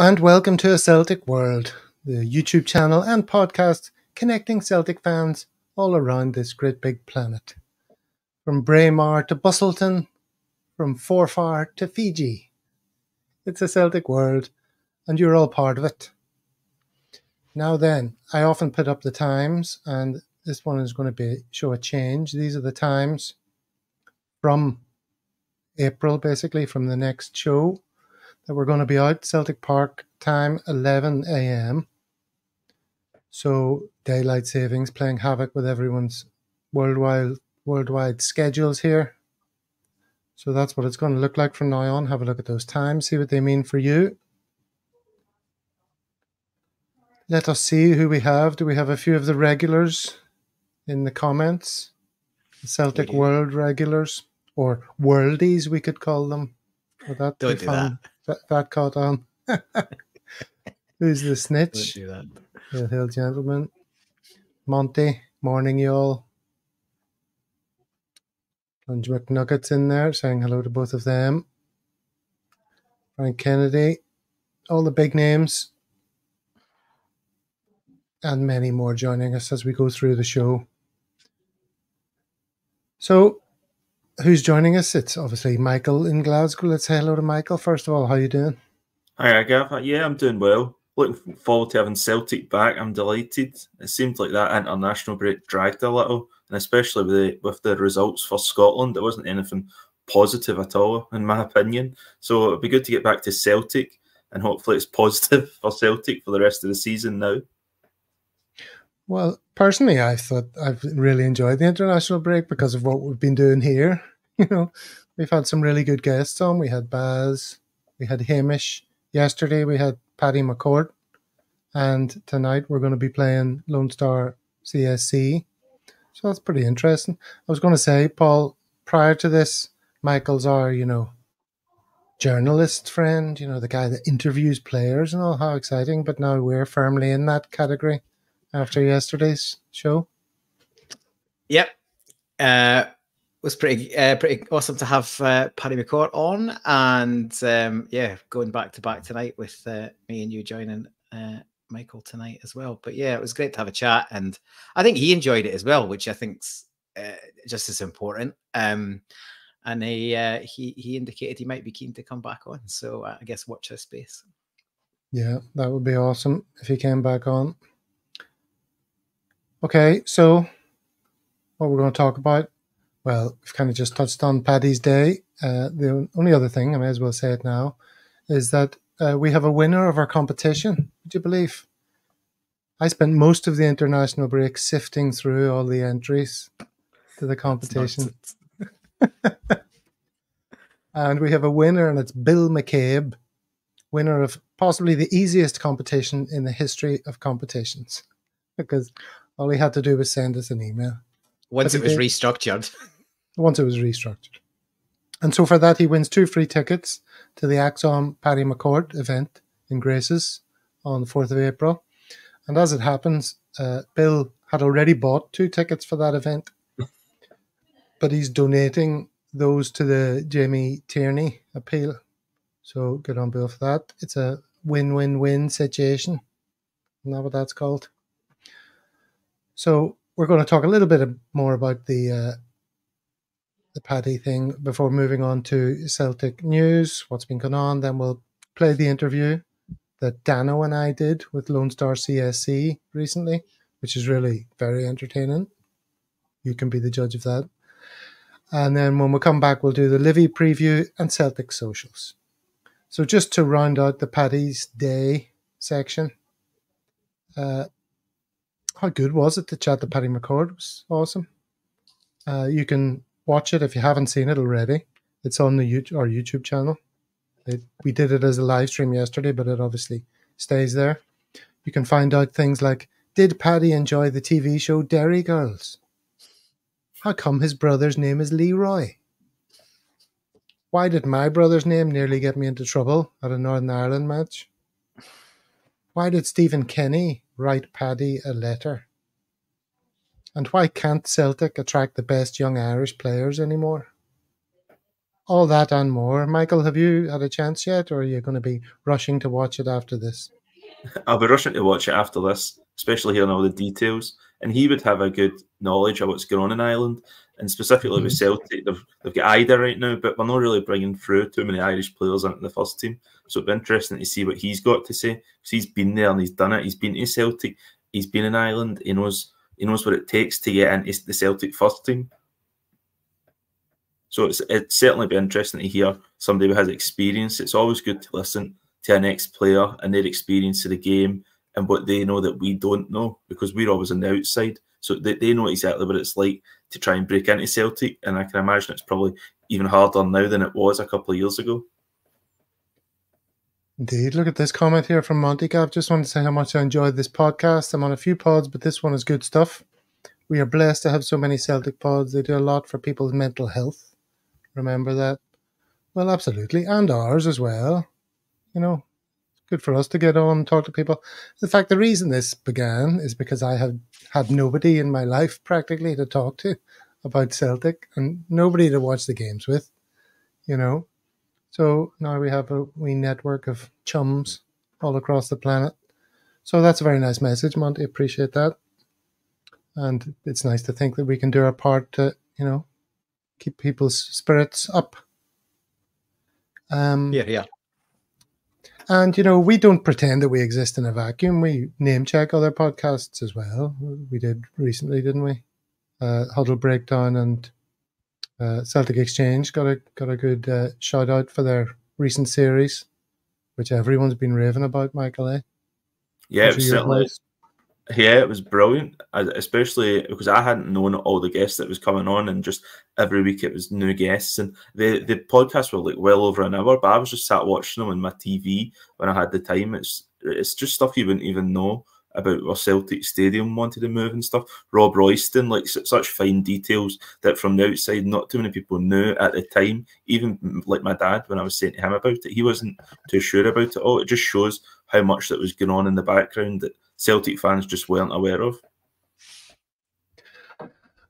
And welcome to A Celtic World, the YouTube channel and podcast connecting Celtic fans all around this great big planet. From Braemar to Busselton, from Forfar to Fiji. It's a Celtic world and you're all part of it. Now then, I often put up the times and this one is going to be show a change. These are the times from April basically from the next show that we're going to be out. Celtic Park time 11 a.m. So daylight savings playing havoc with everyone's worldwide worldwide schedules here. So that's what it's going to look like from now on. Have a look at those times, see what they mean for you. Let us see who we have. Do we have a few of the regulars in the comments? The Celtic. World regulars or worldies, we could call them. Would that Don't do fun? that that, that caught on. Who's the snitch? do that. The hill gentleman. Monty, morning y'all. Plunge McNuggets in there, saying hello to both of them. Frank Kennedy, all the big names, and many more joining us as we go through the show. So, who's joining us? It's obviously Michael in Glasgow. Let's say hello to Michael. First of all, how are you doing? Hi, Gav. Yeah, I'm doing well. Looking forward to having Celtic back. I'm delighted. It seemed like that international break dragged a little, and especially with the, with the results for Scotland, it wasn't anything positive at all, in my opinion. So it'd be good to get back to Celtic, and hopefully it's positive for Celtic for the rest of the season now. Well, personally, I thought I've really enjoyed the international break because of what we've been doing here. You know, we've had some really good guests on. We had Baz, we had Hamish. Yesterday we had Paddy McCourt, and tonight we're going to be playing Lone Star CSC. So that's pretty interesting. I was going to say, Paul, prior to this, Michael's our, you know, journalist friend, you know, the guy that interviews players and all. How exciting! But now we're firmly in that category after yesterday's show. Yep. Uh, was pretty uh, pretty awesome to have uh, Paddy McCourt on, and um, yeah, going back to back tonight with uh, me and you joining uh, Michael tonight as well. But yeah, it was great to have a chat, and I think he enjoyed it as well, which I think's uh, just as important. Um, and he uh, he he indicated he might be keen to come back on, so I guess watch his space. Yeah, that would be awesome if he came back on. Okay, so what we're going to talk about? Well, we've kind of just touched on Paddy's Day. Uh, the only other thing, I may as well say it now, is that uh, we have a winner of our competition. Would you believe? I spent most of the international break sifting through all the entries to the competition. and we have a winner, and it's Bill McCabe, winner of possibly the easiest competition in the history of competitions. Because all he had to do was send us an email. Once it was did. restructured. Once it was restructured. And so for that, he wins two free tickets to the ACSOM Paddy McCourt event in Graces on the 4th of April. And as it happens, uh, Bill had already bought two tickets for that event, but he's donating those to the Jamie Tierney appeal. So good on Bill for that. It's a win win win situation. Isn't that what that's called? So we're going to talk a little bit more about the uh, the Paddy thing before moving on to Celtic news, what's been going on. Then we'll play the interview that Dano and I did with Lone Star CSC recently, which is really very entertaining. You can be the judge of that. And then when we come back, we'll do the Livy preview and Celtic socials. So just to round out the Paddy's Day section, uh, how good was it to chat to Paddy McCourt? It was awesome. Uh, you can watch it if you haven't seen it already. It's on the YouTube, our YouTube channel. It, we did it as a live stream yesterday, but it obviously stays there. You can find out things like Did Paddy enjoy the TV show Derry Girls? How come his brother's name is Leroy? Why did my brother's name nearly get me into trouble at a Northern Ireland match? Why did Stephen Kenny write Paddy a letter? And why can't Celtic attract the best young Irish players anymore? all that and more. Michael, have you had a chance yet, or are you going to be rushing to watch it after this? I'll be rushing to watch it after this, especially hearing all the details. And he would have a good knowledge of what's going on in Ireland, and specifically mm-hmm. with Celtic. They've, they've got Ida right now, but we're not really bringing through too many Irish players into the first team. So it'd be interesting to see what he's got to say. Because he's been there and he's done it. He's been to Celtic. He's been in Ireland. He knows he knows what it takes to get into the Celtic first team. So it's it's certainly be interesting to hear somebody who has experience. It's always good to listen to an ex player and their experience of the game and what they know that we don't know because we're always on the outside. So they, they know exactly what it's like to try and break into Celtic. And I can imagine it's probably even harder now than it was a couple of years ago. Indeed. Look at this comment here from Monty Gav. Just wanted to say how much I enjoyed this podcast. I'm on a few pods, but this one is good stuff. We are blessed to have so many Celtic pods. They do a lot for people's mental health. Remember that? Well, absolutely. And ours as well. You know, good for us to get on and talk to people. In fact, the reason this began is because I have had nobody in my life practically to talk to about Celtic and nobody to watch the games with, you know. So now we have a wee network of chums all across the planet. So that's a very nice message, Monty. Appreciate that. And it's nice to think that we can do our part to, you know, keep people's spirits up. Um, yeah, yeah. And you know, we don't pretend that we exist in a vacuum. We name check other podcasts as well. We did recently, didn't we? Uh, Huddle Breakdown and uh, Celtic Exchange got a got a good uh, shout out for their recent series, which everyone's been raving about. Michael, eh? Yeah, it certainly. Yeah, it was brilliant, uh, especially because I hadn't known all the guests that was coming on, and just every week it was new guests, and the the podcasts were like well over an hour. But I was just sat watching them on my TV when I had the time. It's it's just stuff you wouldn't even know about our Celtic Stadium wanted to move and stuff. Rob Royston, like such fine details that from the outside, not too many people knew at the time. Even like my dad, when I was saying to him about it, he wasn't too sure about it all. It just shows how much that was going on in the background that Celtic fans just weren't aware of.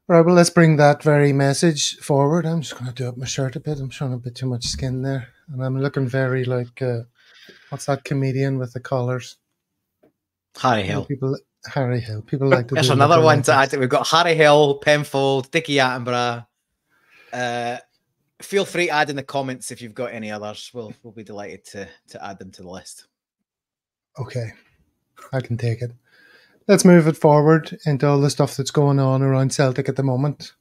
Right, well, let's bring that very message forward. I'm just going to do up my shirt a bit. I'm showing a bit too much skin there. And I'm looking very like, uh, what's that comedian with the collars? Harry Hill. People, Harry Hill. People like to. There's another one to add. It. We've got Harry Hill, Penfold, Dickie Attenborough. Uh, feel free to add in the comments if you've got any others. We'll we'll be delighted to to add them to the list. Okay, I can take it. Let's move it forward into all the stuff that's going on around Celtic at the moment.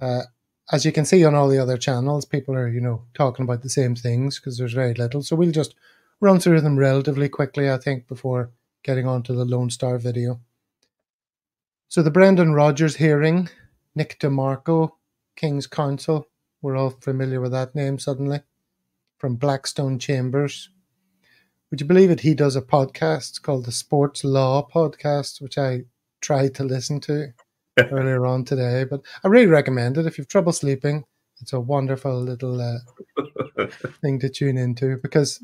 Uh, as you can see on all the other channels, people are you know talking about the same things because there's very little. So we'll just run through them relatively quickly, I think, before getting on to the Lone Star video. So the Brendan Rodgers hearing, Nick De Marco, King's Counsel, we're all familiar with that name suddenly, from Blackstone Chambers. Would you believe it? He does a podcast called the Sports Law Podcast, which I tried to listen to earlier on today, but I really recommend it. If you've trouble sleeping, it's a wonderful little uh, thing to tune into because,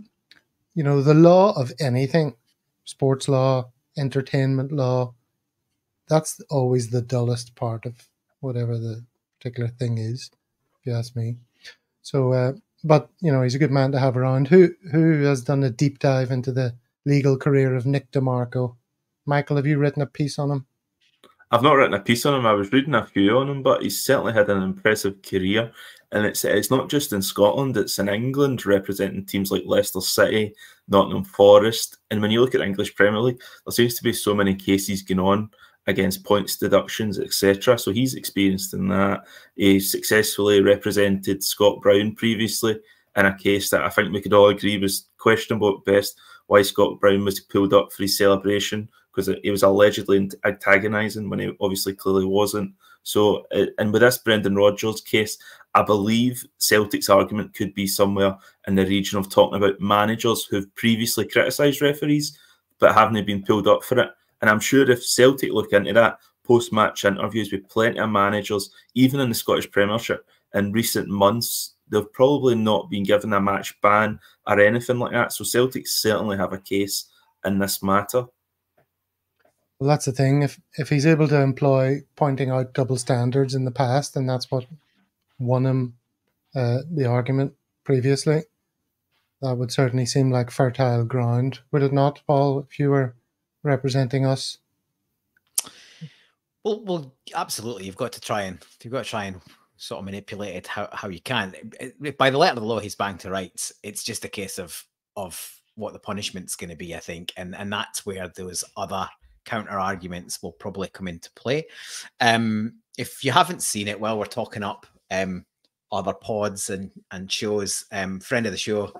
you know, the law of anything sports law, entertainment law. That's always the dullest part of whatever the particular thing is, if you ask me. So, uh, but you know, he's a good man to have around. Who who has done a deep dive into the legal career of Nick De Marco? Michael, have you written a piece on him? I've not written a piece on him. I was reading a few on him, but he's certainly had an impressive career. And it's it's not just in Scotland; it's in England, representing teams like Leicester City, Nottingham Forest. And when you look at English Premier League, there seems to be so many cases going on against points deductions, etc. So he's experienced in that. He successfully represented Scott Brown previously in a case that I think we could all agree was questionable at best. Why Scott Brown was pulled up for his celebration because he was allegedly antagonising when he obviously clearly wasn't. So, uh, and with this Brendan Rodgers case, I believe Celtic's argument could be somewhere in the region of talking about managers who've previously criticised referees but haven't been pulled up for it. And I'm sure if Celtic look into that post match interviews with plenty of managers, even in the Scottish Premiership, in recent months, they've probably not been given a match ban or anything like that. So Celtic certainly have a case in this matter. Well, that's the thing. If if he's able to employ pointing out double standards in the past, then that's what won him uh, the argument previously. That would certainly seem like fertile ground, would it not, Paul? If you were representing us. Well, well, absolutely. You've got to try and you've got to try and sort of manipulate it how, how you can. By the letter of the law, he's banged to rights. It's just a case of of what the punishment's going to be, I think, and and that's where those other counter arguments will probably come into play. Um, if you haven't seen it, while we're talking up um, other pods and and shows, um, friend of the show,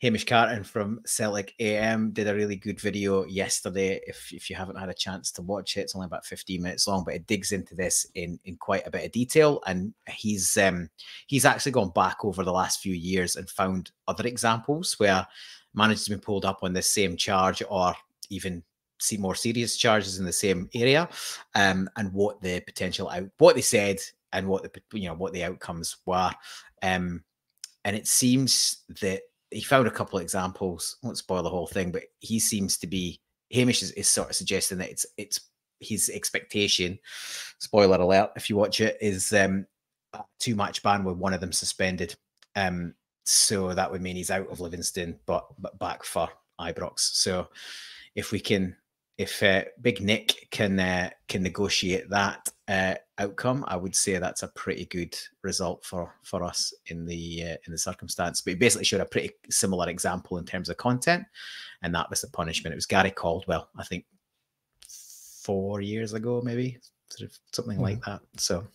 Hamish Carton from Celtic AM did a really good video yesterday. If, if you haven't had a chance to watch it, it's only about 15 minutes long, but it digs into this in, in quite a bit of detail. And he's um, he's actually gone back over the last few years and found other examples where managers have been pulled up on the same charge or even see more serious charges in the same area, um, and what the potential out, what they said, and what the you know what the outcomes were. Um, and it seems that he found a couple of examples. I won't spoil the whole thing, but he seems to be Hamish is, is sort of suggesting that it's it's his expectation. Spoiler alert! If you watch it, is um, two match ban with one of them suspended. Um, so that would mean he's out of Livingston, but but back for Ibrox. So if we can if uh, Big Nick can uh, can negotiate that uh, outcome, I would say that's a pretty good result for for us in the uh, in the circumstance. But he basically showed a pretty similar example in terms of content, and that was the punishment. It was Gary Caldwell, I think, four years ago, maybe sort of something mm. like that. So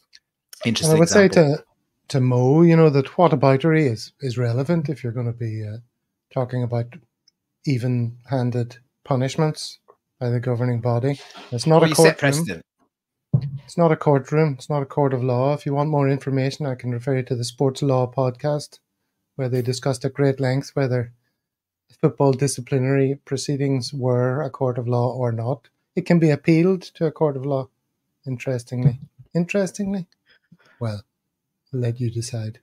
interesting. And I would example. say to to Mo, you know, that what whataboutery is is relevant if you're going to be uh, talking about even-handed punishments by the governing body. It's not well, a courtroom. It's not a courtroom. It's not a court of law. If you want more information, I can refer you to the Sports Law podcast, where they discussed at great length whether football disciplinary proceedings were a court of law or not. It can be appealed to a court of law. Interestingly, interestingly, well, I'll let you decide.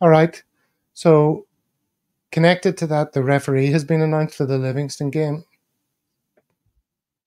All right. So, connected to that, the referee has been announced for the Livingston game.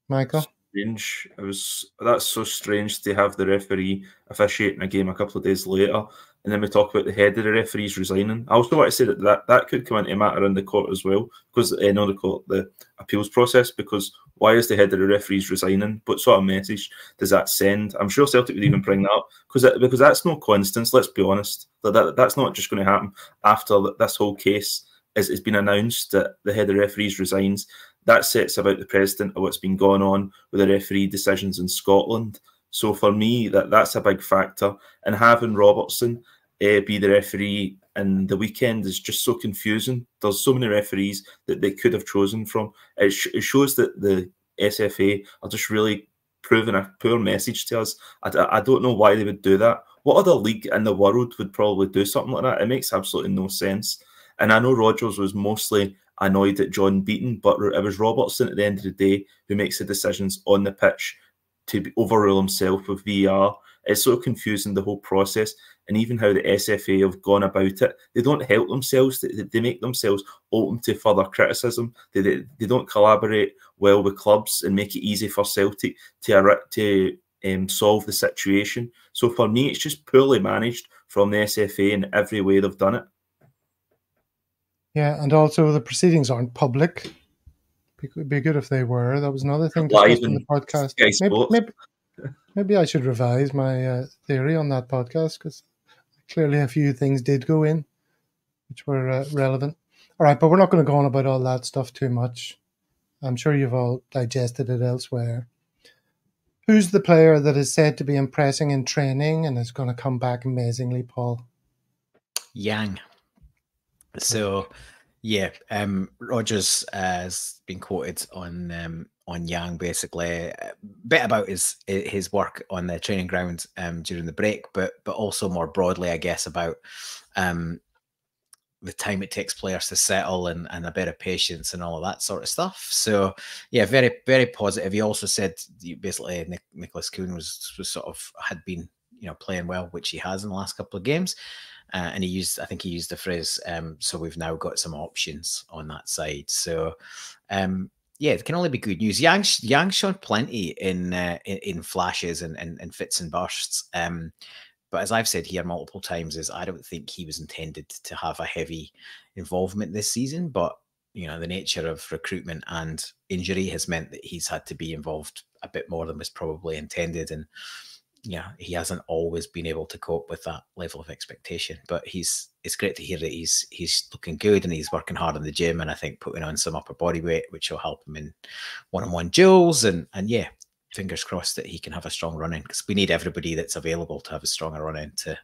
Michael? Strange. It was that's so strange to have the referee officiating a game a couple of days later, and then we talk about the head of the referees resigning. I also want to say that that, that could come into matter in the court as well, because uh, no, the court, the appeals process. Because why is the head of the referees resigning? What sort of message does that send? I'm sure Celtic would even bring that up because because that's no coincidence. Let's be honest. That, that that's not just going to happen after this whole case is, has been announced that the head of the referees resigns that sets about the precedent of what's been going on with the referee decisions in Scotland. So for me, that that's a big factor. And having Robertson uh, be the referee in the weekend is just so confusing. There's so many referees that they could have chosen from. It, sh it shows that the SFA are just really proving a poor message to us. I, I don't know why they would do that. What other league in the world would probably do something like that? It makes absolutely no sense. And I know Rodgers was mostly annoyed at John Beaton, but it was Robertson at the end of the day who makes the decisions on the pitch to overrule himself with VAR. It's so confusing the whole process, and even how the SFA have gone about it. They don't help themselves. They, they make themselves open to further criticism. They, they, they don't collaborate well with clubs and make it easy for Celtic to to um, solve the situation. So for me, it's just poorly managed from the SFA in every way they've done it. Yeah, and also the proceedings aren't public. It'd be good if they were. That was another thing discussed in the podcast. Maybe, maybe, maybe, I should revise my uh, theory on that podcast because clearly a few things did go in which were uh, relevant. All right, but we're not going to go on about all that stuff too much. I'm sure you've all digested it elsewhere. Who's the player that is said to be impressing in training and is going to come back amazingly, Paul? Yang. So, yeah, um, Rodgers has been quoted on um, on Yang basically a bit about his his work on the training ground um, during the break, but but also more broadly, I guess, about um, the time it takes players to settle and, and a bit of patience and all of that sort of stuff. So yeah, very very positive. He also said basically Nick, Nicolas Kühn was was sort of had been you know playing well, which he has in the last couple of games. Uh, and he used, I think he used the phrase, um, so we've now got some options on that side. So, um, yeah, it can only be good news. Yang, Yang shown plenty in, uh, in, in flashes and, and, and fits and bursts. Um, but as I've said here multiple times, is I don't think he was intended to have a heavy involvement this season. But you know, the nature of recruitment and injury has meant that he's had to be involved a bit more than was probably intended. And yeah, he hasn't always been able to cope with that level of expectation. But he's it's great to hear that he's he's looking good and he's working hard in the gym and I think putting on some upper body weight, which will help him in one-on-one duels and and yeah, fingers crossed that he can have a strong run in because we need everybody that's available to have a stronger run in to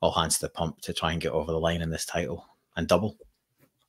all hands to the pump to try and get over the line in this title and double.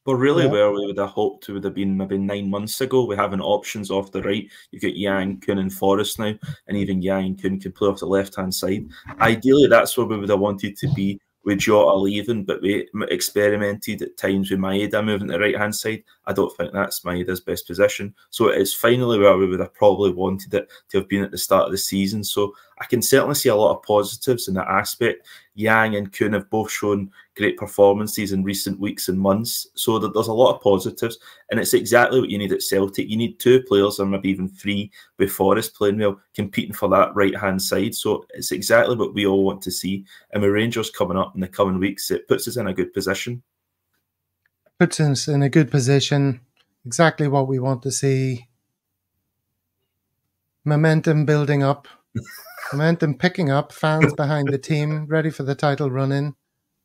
But really, yeah. where we would have hoped to would have been maybe nine months ago, we having options off the right. You've got Yang, Kühn, and Forrest now, and even Yang Kühn can play off the left hand side. Ideally, that's where we would have wanted to be with Jota leaving, but we experimented at times with Maeda moving to the right hand side. I don't think that's Maeda's best position. So it is finally where we would have probably wanted it to have been at the start of the season. So I can certainly see a lot of positives in that aspect. Yang and Kühn have both shown great performances in recent weeks and months, so that there's a lot of positives, and it's exactly what you need at Celtic. You need two players, or maybe even three, with Forrest playing well, competing for that right hand side. So it's exactly what we all want to see. And with Rangers coming up in the coming weeks, it puts us in a good position. Puts us in a good position. Exactly what we want to see. Momentum building up. Momentum picking up, fans behind the team, ready for the title run in.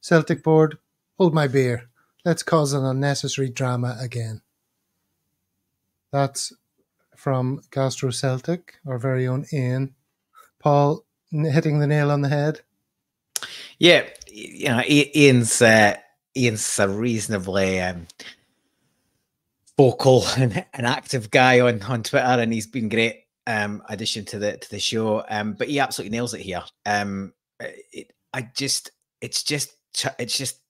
Celtic board, hold my beer. Let's cause an unnecessary drama again. That's from Gastro Celtic, our very own Ian. Paul, hitting the nail on the head. Yeah, you know, Ian's uh, Ian's a reasonably um, vocal and an active guy on on Twitter, and he's been great um, addition to the to the show. Um, but he absolutely nails it here. Um, it, I just, it's just, it's just.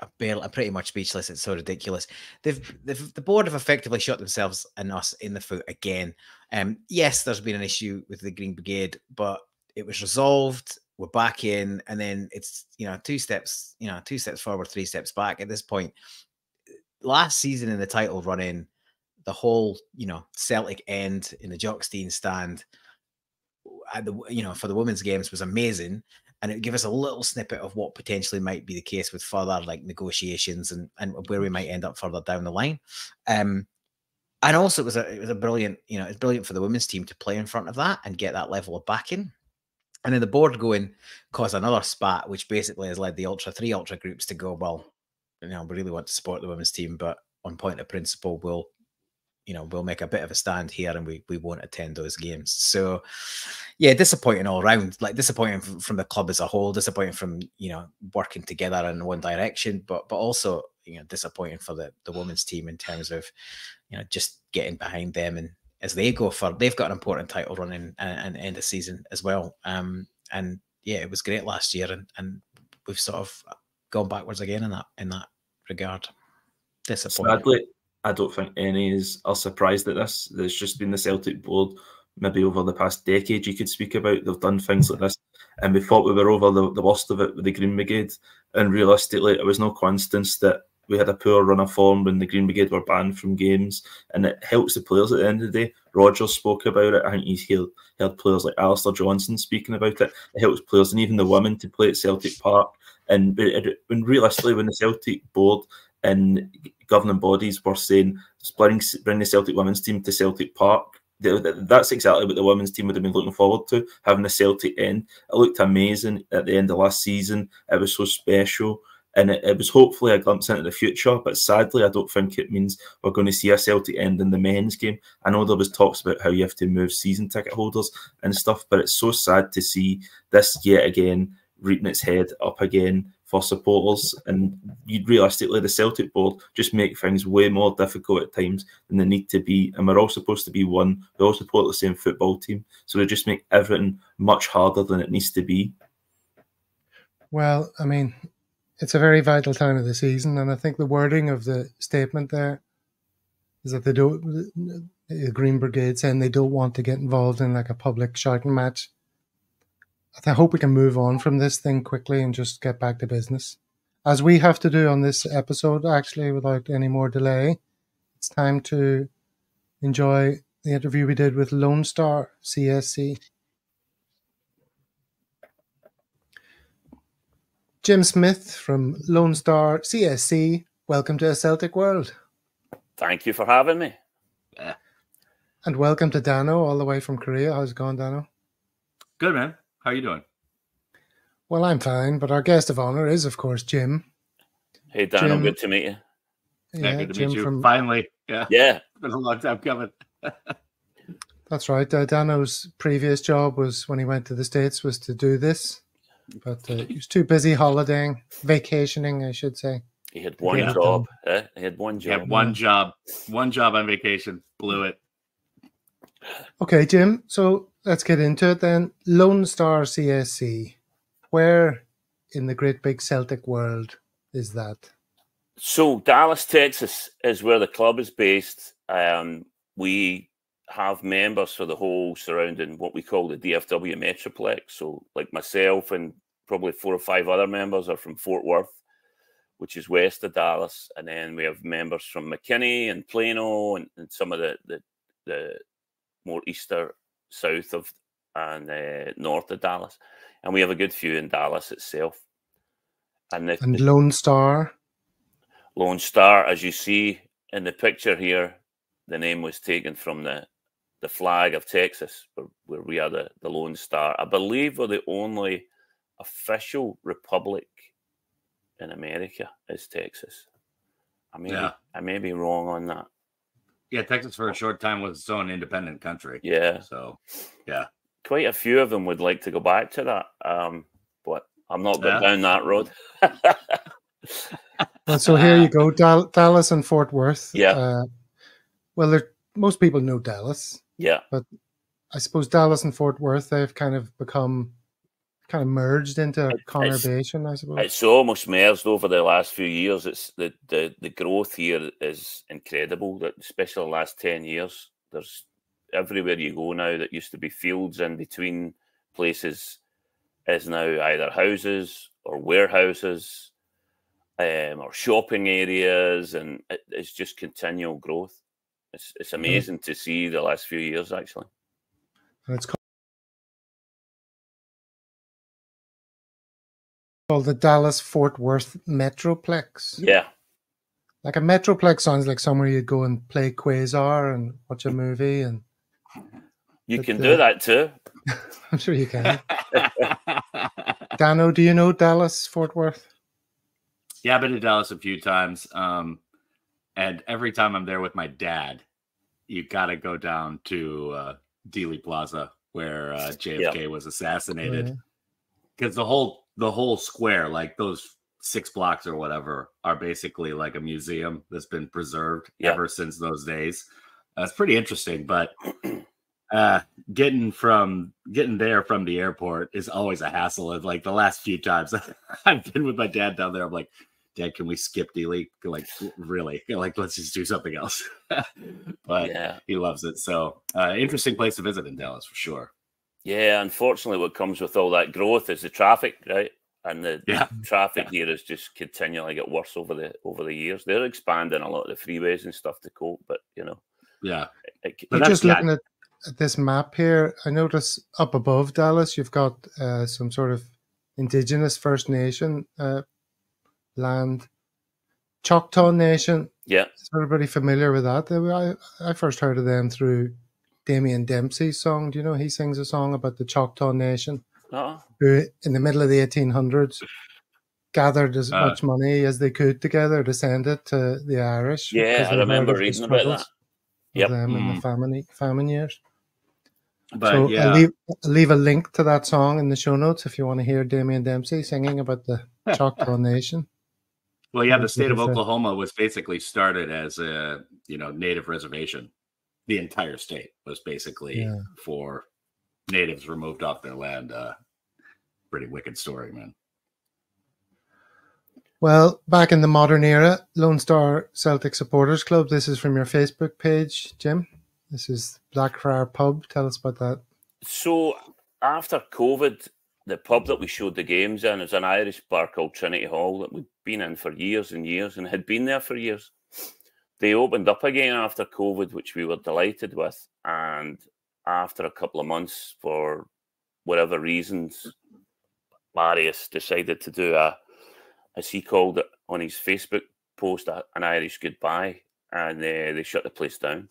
I barely, I'm pretty much speechless. It's so ridiculous. They've, they've, the board have effectively shot themselves and us in the foot again. Um, yes, there's been an issue with the Green Brigade, but it was resolved. We're back in, and then it's you know two steps, you know two steps forward, three steps back. At this point, last season in the title run in, the whole, you know, Celtic end in the Jock Stein stand at the, you know, for the women's games was amazing. And it gave us a little snippet of what potentially might be the case with further like negotiations and, and where we might end up further down the line. Um, and also it was a it was a brilliant, you know, it's brilliant for the women's team to play in front of that and get that level of backing. And then the board going cause another spat, which basically has led the ultra three ultra groups to go, well, you know, we really want to support the women's team, but on point of principle, we'll you know, we'll make a bit of a stand here and we, we won't attend those games. So, yeah, disappointing all around. Like disappointing from, the club as a whole, disappointing from you know working together in one direction, but but also you know disappointing for the the women's team in terms of you know just getting behind them and as they go for they've got an important title running and, and end of season as well. Um, and yeah, it was great last year, and and we've sort of gone backwards again in that in that regard. Disappointing. Sadly, I don't think any is are surprised at this. There's just been the Celtic board, maybe over the past decade, you could speak about. They've done things like this, and we thought we were over the, the worst of it with the Green Brigade. And realistically, it was no coincidence that we had a poor run of form when the Green Brigade were banned from games, and it helps the players at the end of the day. Rodgers spoke about it. I think he's heard, heard players like Alistair Johnston speaking about it. It helps players and even the women to play at Celtic Park. And when realistically, when the Celtic board and governing bodies were saying bring, bring the Celtic women's team to Celtic Park. That's exactly what the women's team would have been looking forward to, having the Celtic end. It looked amazing at the end of last season. It was so special. And it, it was hopefully a glimpse into the future, but sadly, I don't think it means we're going to see a Celtic end in the men's game. I know there was talks about how you have to move season ticket holders and stuff, but it's so sad to see this yet again reaping its head up again for supporters. And you'd realistically, the Celtic board just make things way more difficult at times than they need to be. And we're all supposed to be one. We all support the same football team, so they just make everything much harder than it needs to be. Well, I mean, it's a very vital time of the season, and I think the wording of the statement there is that they don't. The Green Brigade saying they don't want to get involved in like a public shouting match I hope we can move on from this thing quickly and just get back to business. As we have to do on this episode, actually, without any more delay, it's time to enjoy the interview we did with Lone Star CSC. Jim Smith from Lone Star CSC. Welcome to a Celtic World. Thank you for having me. And welcome to Dano, all the way from Korea. How's it going, Dano? Good, man. How are you doing? Well, I'm fine, but our guest of honor is, of course, Jim. Hey, Dano, Jim- good to meet you. Yeah, good to Jim meet you. from Finally. Yeah. Yeah, It's been a long time coming. That's right. Uh, Dano's previous job was when he went to the States was to do this, but uh, he was too busy holidaying, vacationing, I should say. he had one Yeah. job. Eh? He had one You job. had one job, one job on vacation, blew it. Okay, Jim. So let's get into it then. Lone Star CSC. Where in the great big Celtic world is that? So Dallas, Texas is where the club is based. Um, we have members for the whole surrounding what we call the DFW Metroplex. So like myself and probably four or five other members are from Fort Worth, which is west of Dallas. And then we have members from McKinney and Plano and, and some of the, the the more easter south of and uh, north of Dallas. And we have a good few in Dallas itself. And the, And Lone Star. Lone Star, as you see in the picture here, the name was taken from the the flag of Texas, where, where we are the, the Lone Star. I believe we're the only official republic in America is Texas. I may, Yeah. be, I may be wrong on that. Yeah, Texas for a short time was its own independent country. Yeah, So, yeah. quite a few of them would like to go back to that, um, but I'm not going Yeah. down that road. Well, so here you go, Dal- Dallas and Fort Worth. Yeah. Uh, well, there- most people know Dallas. yeah, But I suppose Dallas and Fort Worth, they've kind of become kind of merged into it's- conurbation, I suppose. It's almost merged over the last few years. It's the, the, the growth here is incredible. That especially the last ten years, there's everywhere you go now that used to be fields in between places is now either houses or warehouses um, or shopping areas, and it, it's just continual growth. It's it's amazing to see the last few years actually. And it's called the Dallas Fort Worth Metroplex. Yeah, Like a Metroplex sounds like somewhere you'd go and play Quasar and watch a movie, and you can uh, do that too. I'm sure you can. Dano, do you know Dallas Fort Worth? yeah, I've been to Dallas a few times. Um, and every time I'm there with my dad, you got to go down to uh, Dealey Plaza where uh, JFK was assassinated. Yeah. because the whole the whole square, like those six blocks or whatever, are basically like a museum that's been preserved Yeah. ever since those days. Uh, it's pretty interesting, but uh, getting from getting there from the airport is always a hassle. And like the last few times I've been with my dad down there, I'm like, Dad, can we skip Dealey? Like, really? Like, let's just do something else. but Yeah. he loves it. So, uh, interesting place to visit in Dallas for sure. Yeah, unfortunately, what comes with all that growth is the traffic, right? And the Yeah. traffic here has just continually get worse over the over the years. They're expanding a lot of the freeways and stuff to cope, but you know, Yeah. it, But just not- looking at, at this map here. I notice up above Dallas, you've got uh, some sort of indigenous First Nation uh, land. Choctaw Nation. yeah, Is everybody familiar with that? I, I first heard of them through Damien Dempsey's song. Do you know he sings a song about the Choctaw Nation, oh, who in the middle of the 1800s gathered as Uh. much money as they could together to send it to the Irish. Yeah, I remember reading about that. of Yep. them in Mm. the famine, famine years. But so yeah. I'll leave, I'll leave a link to that song in the show notes if you want to hear Damien Dempsey singing about the Choctaw Nation. Well, yeah, the state of what they said. Oklahoma was basically started as a you know native reservation. The entire state was basically Yeah. for natives removed off their land. Uh, pretty wicked story, man. Well, back in the modern era, Lone Star Celtic Supporters Club. This is from your Facebook page, Jim. This is Blackfriar Pub. Tell us about that. So after COVID, the pub that we showed the games in is an Irish bar called Trinity Hall that we'd been in for years and years and had been there for years. They opened up again after COVID, which we were delighted with. And after a couple of months, for whatever reasons, Marius decided to do a as he called it on his Facebook post, an Irish goodbye, and uh, they shut the place down.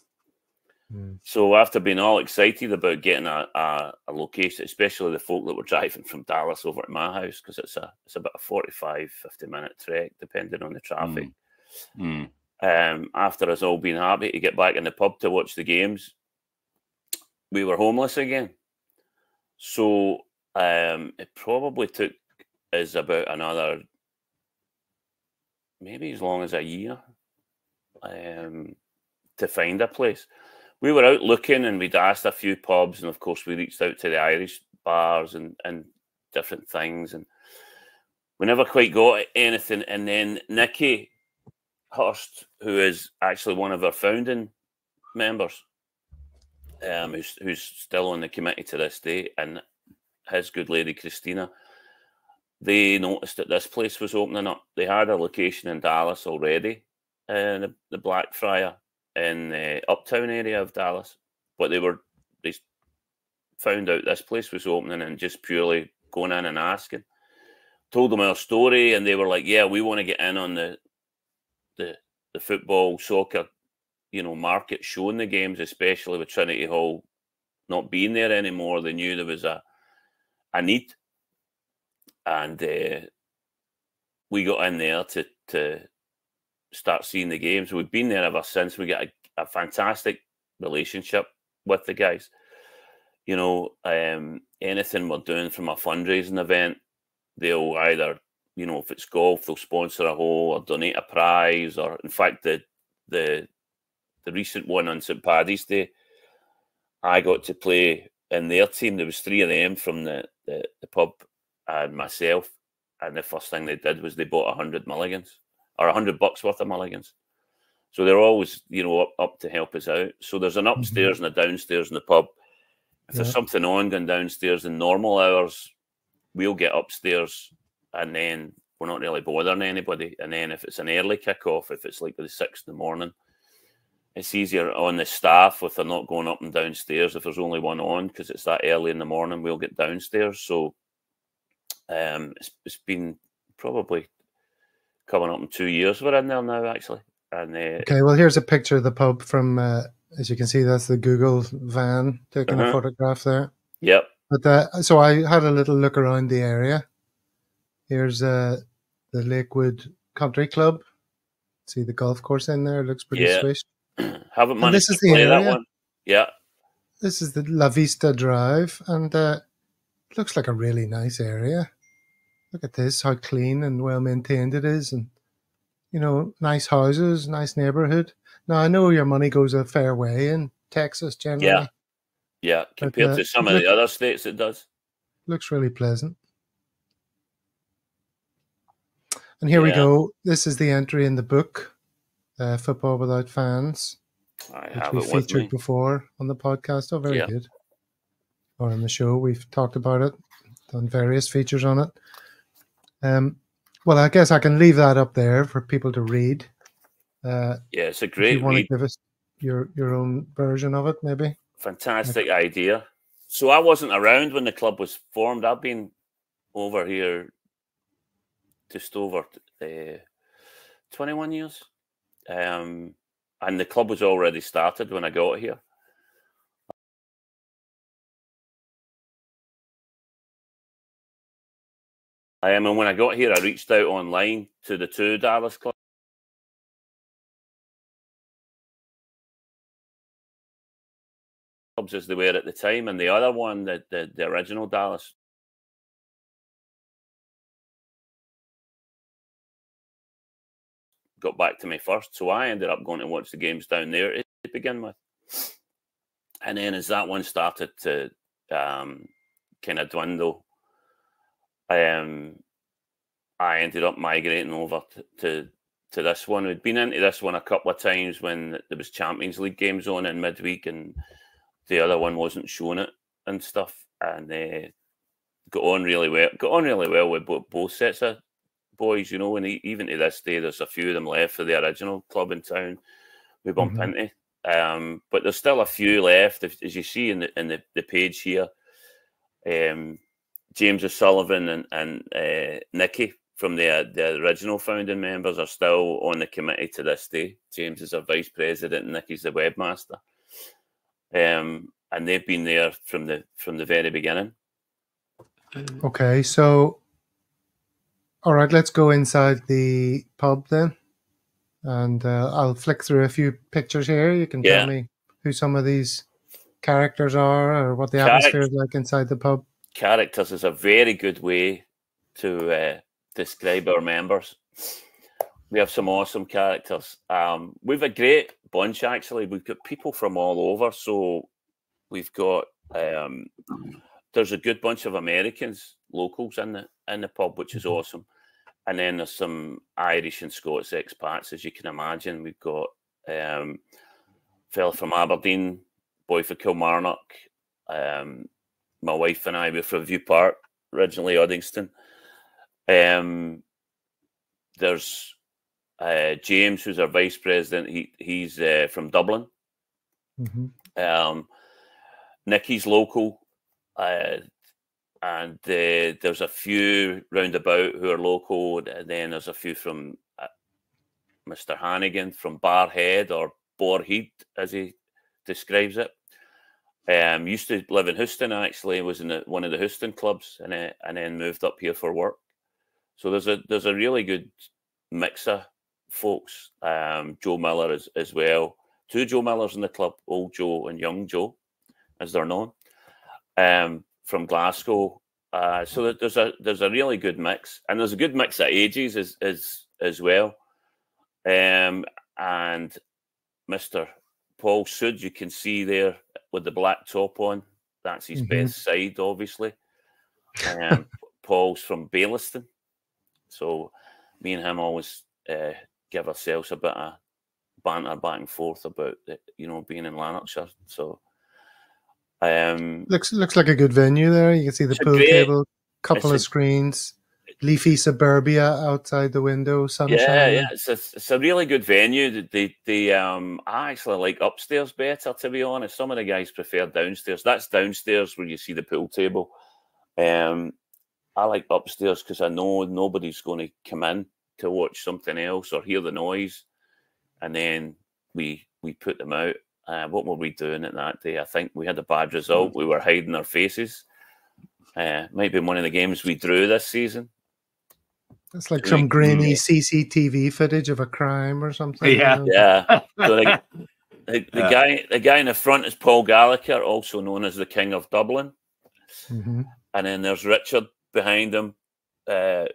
Mm. So after being all excited about getting a, a, a, location, especially the folk that were driving from Dallas over to my house, because it's a it's about a 45, 50 minute trek, depending on the traffic. Mm. Mm. Um, after us all being happy to get back in the pub to watch the games, we were homeless again. So um, it probably took us about another, maybe as long as a year, um, to find a place we were out looking and we'd asked a few pubs, and of course, we reached out to the Irish bars and, and different things. And we never quite got anything. And then Nicky Hurst, who is actually one of our founding members, um, who's, who's still on the committee to this day, and his good lady Christina, they noticed that this place was opening up. They had a location in Dallas already, uh, the, the Blackfriar, in the uptown area of Dallas, but they were they found out this place was opening and just purely going in and asking. Told them our story, and they were like, "Yeah, we want to get in on the the the football soccer, you know, market, showing the games, especially with Trinity Hall not being there anymore. They knew there was a a need, and uh, we got in there to to start seeing the games. We've been there ever since. We get a, a fantastic relationship with the guys. You know, um, anything we're doing from a fundraising event, they'll either, you know, if it's golf, they'll sponsor a hole or donate a prize, or in fact, the the the recent one on St Paddy's Day, I got to play in their team. There was three of them from the the, the pub and myself, and the first thing they did was they bought a hundred mulligans or a hundred bucks worth of mulligans. So they're always, you know, up, up to help us out. So there's an mm-hmm. upstairs mm-hmm. and a downstairs in the pub. If yeah. there's something on going downstairs in normal hours, we'll get upstairs and then we're not really bothering anybody. And then if it's an early kickoff, if it's like the six in the morning, it's easier on the staff if they're not going up and downstairs. If there's only one on because it's that early in the morning, we'll get downstairs. So um, it's, it's been probably coming up in two years. We're in there now, actually. And uh, okay, well, here's a picture of the pub from. Uh, as you can see, that's the Google van taking uh-huh. a photograph there. Yep. But uh, so I had a little look around the area. Here's uh, the Lakewood Country Club. See the golf course in there. It looks pretty yeah. swish. Haven't managed this is to play that one. Yeah. This is the La Vista Drive, and uh, looks like a really nice area look at this, how clean and well maintained it is, and you know, nice houses, nice neighborhood. Now I know your money goes a fair way in Texas generally. Yeah, yeah. Compared but, uh, to some of the other states, it does. Looks really pleasant. And here yeah. we go. This is the entry in the book, uh, "Football Without Fans," I which we featured before on the podcast. Oh, very yeah. good. Or on the show, we've talked about it, done various features on it. Um, well, I guess I can leave that up there for people to read. Uh, yeah, it's a great. you want read. to give us your your own version of it, maybe. Fantastic okay. idea. So I wasn't around when the club was formed. I've been over here just over uh, 21 years. Um, and the club was already started when I got here. I um, and when I got here, I reached out online to the two Dallas clubs. as they were at the time, and the other one, the, the, the original Dallas, got back to me first. So I ended up going to watch the games down there to begin with. And then as that one started to um, kind of dwindle, um, I ended up migrating over to, to, to this one. We'd been into this one a couple of times when there was Champions League games on in midweek, and the other one wasn't showing it and stuff. And uh, got on really well. Got on really well with both, both sets of boys, you know. And even to this day, there's a few of them left for the original club in town. We bump mm-hmm. into, um, but there's still a few left, as you see in the in the, the page here. Um, James O'Sullivan and, and uh, Nicky from the the original founding members are still on the committee to this day. James is our vice president, and Nicky's the webmaster. Um, and they've been there from the from the very beginning. Okay, so all right, let's go inside the pub then, and uh, I'll flick through a few pictures here. You can Yeah. tell me who some of these characters are, or what the Characters. atmosphere is like inside the pub. characters is a very good way to uh, describe our members. We have some awesome characters. Um, we've a great bunch actually. We've got people from all over. So we've got um, there's a good bunch of Americans, locals in the in the pub, which is Mhm. awesome. And then there's some Irish and Scots expats, as you can imagine. We've got um, fella from Aberdeen, boy for Kilmarnock, um, my wife and I were from View Park, originally Uddingston. Um, there's uh, James, who's our vice president. He he's uh, from Dublin. hmm Um, Nicky's local, uh, and uh, there's a few roundabout who are local, and then there's a few from uh, Mr. Hannigan from Barrhead or Borhead, as he describes it. Um, used to live in Houston actually, was in the, one of the Houston clubs, and then, and then moved up here for work. So there's a there's a really good mix of folks. Um, Joe Miller as as well. Two Joe Millers in the club, old Joe and young Joe, as they're known, um, from Glasgow. Uh, so that there's a there's a really good mix, and there's a good mix of ages as as as well. Um, and Mister Paul Sood, you can see there with the black top on. That's his Mhm. best side, obviously. Um, Paul's from Baillieston, so me and him always uh, give ourselves a bit of banter back and forth about you know being in Lanarkshire. So, um, Looks looks like a good venue there. You can see the pool great- table, couple of a- screens, leafy suburbia outside the window, sunshine. yeah, yeah, it's a, it's a really good venue. The, the um, I actually like upstairs better to be honest. Some of the guys prefer downstairs. That's downstairs where you see the pool table. Um, I like upstairs because I know nobody's going to come in to watch something else or hear the noise, and then we we put them out. Uh, what were we doing at that day? I think we had a bad result. We were hiding our faces. Uh, might be one of the games we drew this season. It's like some grainy. CCTV footage of a crime or something. Yeah. Yeah, So, like, the, the Yeah. guy the guy in the front is Paul Gallagher, also known as the King of Dublin, Mhm. and then there's Richard behind him. Uh,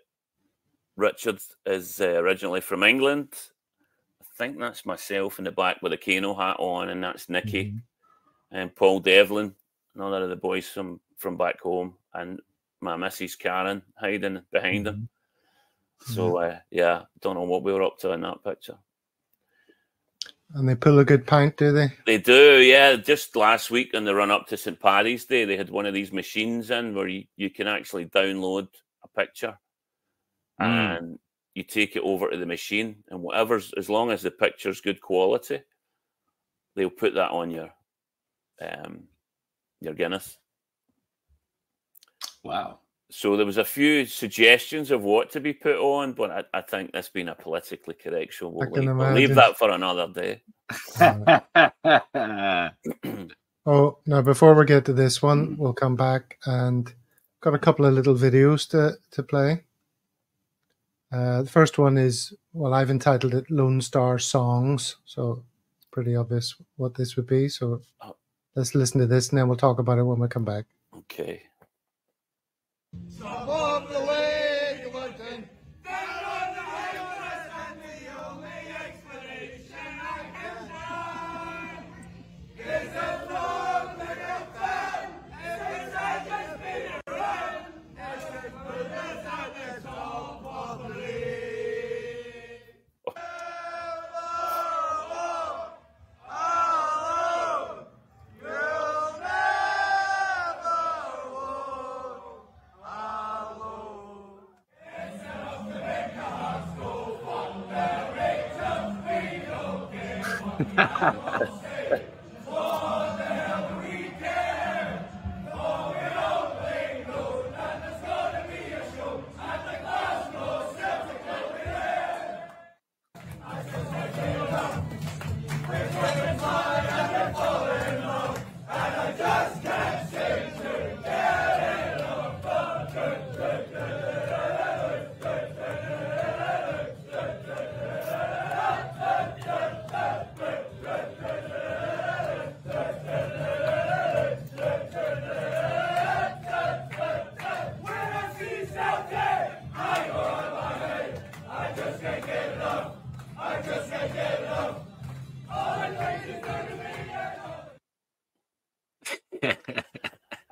Richard is uh, originally from England. I think that's myself in the back with a Kano hat on, and that's Nicky Mhm. and Paul Devlin, another of the boys from from back home, and my missus Karen hiding behind him. So uh, yeah, don't know what we were up to in that picture. And they pull a good pint, do they? They do, yeah. Just last week on the run up to St. Paddy's Day, they had one of these machines in where you, you can actually download a picture Mm. and you take it over to the machine, and whatever's as long as the picture's good quality, they'll put that on your um your Guinness. Wow. So there was a few suggestions of what to be put on, but I, I think that's been a politically correct show, we'll, I can leave, we'll leave that for another day. Oh, now before we get to this one, we'll come back and got a couple of little videos to, to play. Uh, the first one is, well, I've entitled it Lone Star Songs. So it's pretty obvious what this would be. So Oh. let's listen to this and then we'll talk about it when we come back. Okay. Above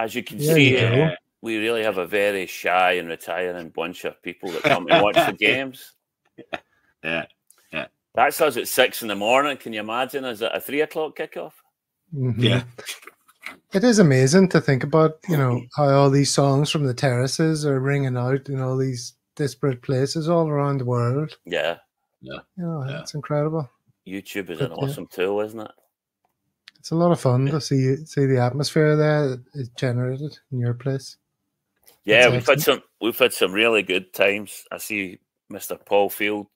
As you can There see, you uh, we really have a very shy and retiring bunch of people that come and watch the games. Yeah. yeah. That's us at six in the morning. Can you imagine? Is it a three o'clock kickoff? Mhm. Yeah. It is amazing to think about, you know, how all these songs from the terraces are ringing out in all these disparate places all around the world. Yeah. Yeah. You know, Yeah. it's incredible. YouTube is an But, yeah. awesome tool, isn't it? It's a lot of fun to see see the atmosphere there that is generated in your place. Yeah, That's we've had some we've had some really good times. I see Mr. Paul Field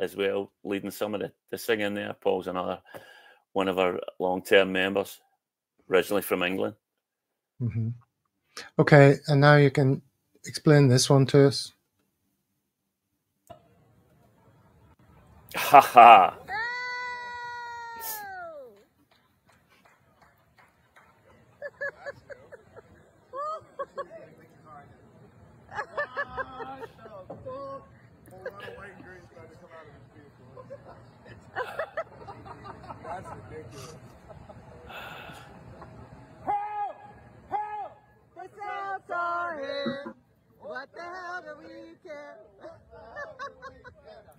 as well leading some of the, the singing there. Paul's another one of our long term members, originally from England. hmm Okay, and now you can explain this one to us. Ha ha. The Souths are here. What the hell do we care? Help! Help! Hey!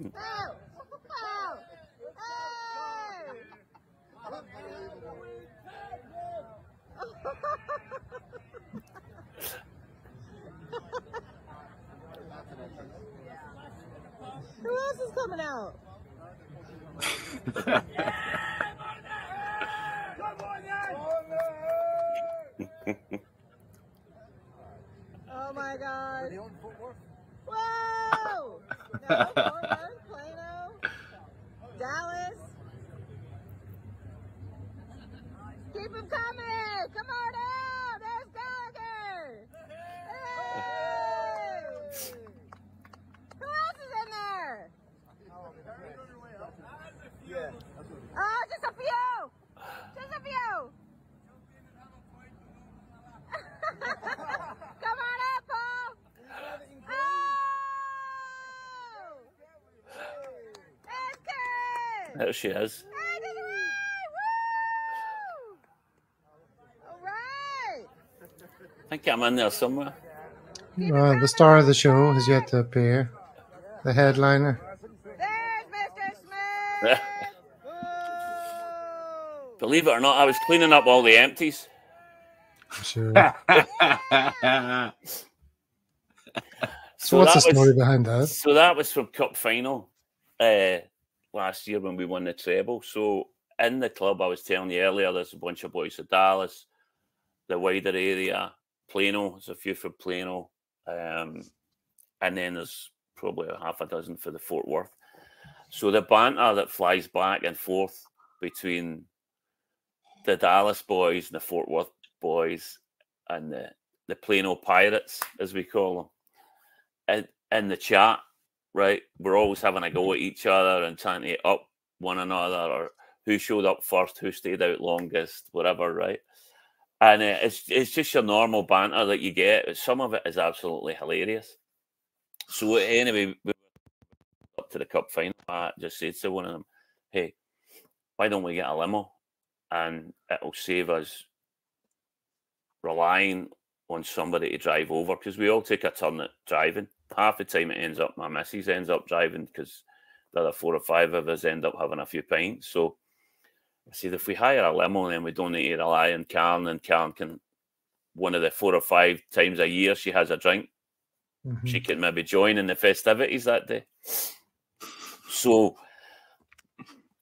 Who else is coming out? Oh my god. Whoa! No, Portland, Plano, Dallas. Keep him coming! Come on out! There's Gallagher! Hey! Who else is in there? Oh, just a few! Just a few! Come on up, Paul! Oh! There's Karen! There she is. Hey, this way! Woo! All right! I think I'm in there somewhere. Well, the star of the show has yet to appear. The headliner. There's Mr. Smith! Woo! Believe it or not, I was cleaning up all the empties. I'm sure. So, So what's that the story was, behind that? so that was from Cup final uh, last year when we won the treble. So in the club, I was telling you earlier, there's a bunch of boys from Dallas, the wider area, Plano. There's a few for Plano, um, and then there's probably a half a dozen for the Fort Worth. So the banter that flies back and forth between the Dallas boys and the Fort Worth boys and the, the Plano Pirates, as we call them, in the chat, right? We're always having a go at each other and trying to up one another or who showed up first, who stayed out longest, whatever, right? And uh, it's it's just your normal banter that you get. Some of it is absolutely hilarious. So anyway, we went up to the cup final. I just said to one of them, "Hey, why don't we get a limo, and it'll save us relying on somebody to drive over because we all take a turn at driving. Half the time it ends up my missus ends up driving because the other four or five of us end up having a few pints. So I said, if we hire a limo, then we don't need to rely on Karen, and Karen can one of the four or five times a year she has a drink Mhm. she can maybe join in the festivities that day. So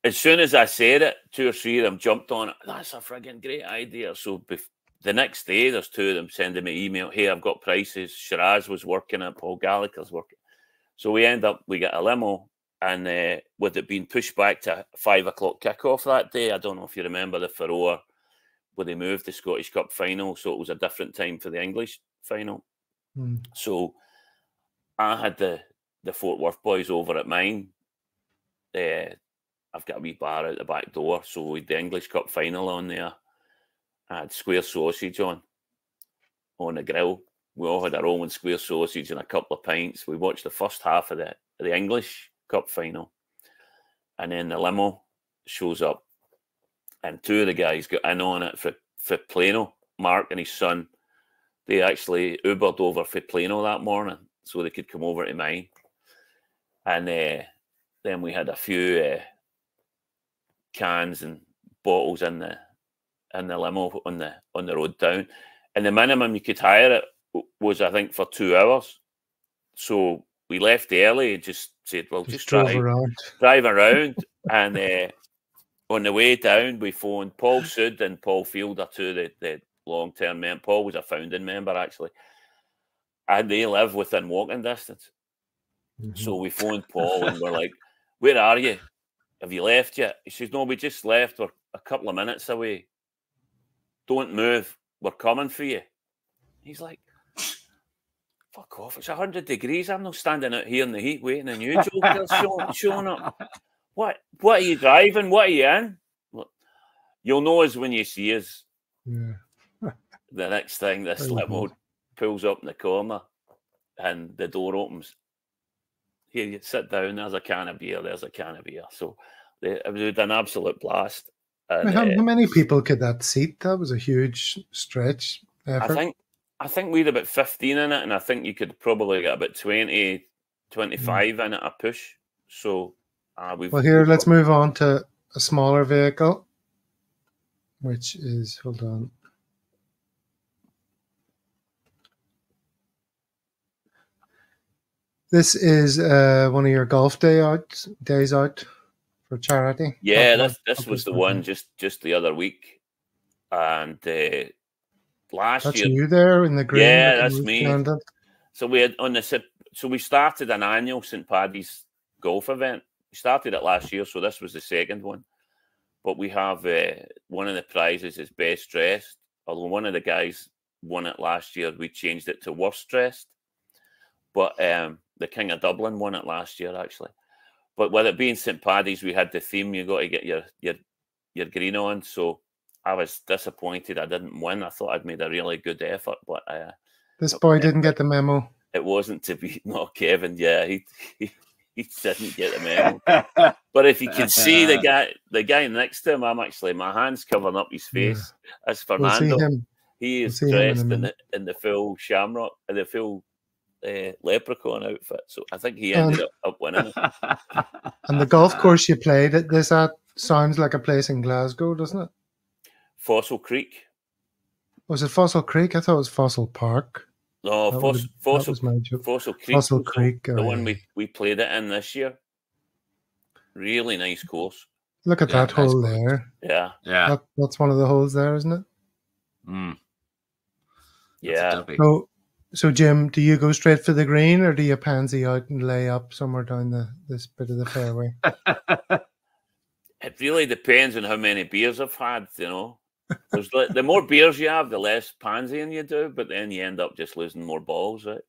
as soon as I said it, two or three of them jumped on it. That's a frigging great idea. So bef- the next day, there's two of them sending me email. Hey, I've got prices. Shiraz was working it. Paul Gallagher's working. So we end up, we get a limo. And uh, with it being pushed back to five o'clock kickoff that day, I don't know if you remember the Faroe where they moved the Scottish Cup final. So it was a different time for the English final. Mm. So I had the the Fort Worth boys over at mine. Uh, I've got a wee bar out the back door, so we had the English Cup final on there. I had square sausage on on the grill. We all had our own square sausage and a couple of pints. We watched the first half of the the English Cup final, and then the limo shows up, and two of the guys got in on it for for Plano. Mark and his son they actually Ubered over for Plano that morning so they could come over to mine. And uh, then we had a few uh, cans and bottles in the in the limo on the on the road down. And the minimum you could hire it was I think for two hours. So we left early and just said, "Well, just, just drive around, drive around." and uh, on the way down, we phoned Paul Sud and Paul Fielder, two the, the long term member. Paul was a founding member actually, and they live within walking distance. Mm-hmm. So we phoned Paul and we're like, "Where are you? Have you left yet?" He says, "No, we just left. We're a couple of minutes away. Don't move. We're coming for you." He's like, fuck off. It's 100 degrees. I'm not standing out here in the heat waiting on you, Joe. showing, showing up. What, what are you driving? What are you in? Look, you'll know us when you see us. Yeah. the next thing, this limo pulls up in the corner and the door opens. Here, you sit down. There's a can of beer. There's a can of beer. So they, it was an absolute blast. And, how, uh, how, many people could that seat? That was a huge stretch. Effort. I think I think we had about 15 in it, and I think you could probably get about 20, 25 mm. in it a push. So, uh, we've. Well, here, we've let's got... move on to a smaller vehicle, which is, hold on. This is uh, one of your golf day out days out for charity. Yeah, this this was the one just just the other week, and uh, last that's year. you there in the green. Yeah, that's me. London. So we had on the so we started an annual St Paddy's golf event. We started it last year, so this was the second one. But we have uh, one of the prizes is best dressed. Although one of the guys won it last year, we changed it to worst dressed. But um, the King of Dublin won it last year, actually. But with it being St Paddy's, we had the theme. You got to get your your your green on. So I was disappointed I didn't win. I thought I'd made a really good effort, but uh, this boy didn't get the memo. It wasn't to be not Kevin. Yeah, he he, he didn't get the memo. but if you can see the guy, the guy next to him, I'm actually my hands covering up his face. Yeah. That's Fernando. We'll he is we'll dressed in, in, the in the full shamrock, in the full uh, leprechaun outfit. So I think he ended up, up winning. and the golf course you played at this at sounds like a place in Glasgow, doesn't it? Fossil Creek. Was it Fossil Creek? I thought it was Fossil Park. No, Fos- was, Fossil, Fossil Creek. Fossil Creek. The, the one we, we played it in this year. Really nice course. Look at yeah, that hole course. there. Yeah. Yeah. That, that's one of the holes there, isn't it? Mm. Yeah. So, so Jim, do you go straight for the green or do you pansy out and lay up somewhere down the this bit of the fairway? it really depends on how many beers I've had, you know. There's the, the more beers you have, the less pansying you do, but then you end up just losing more balls, right?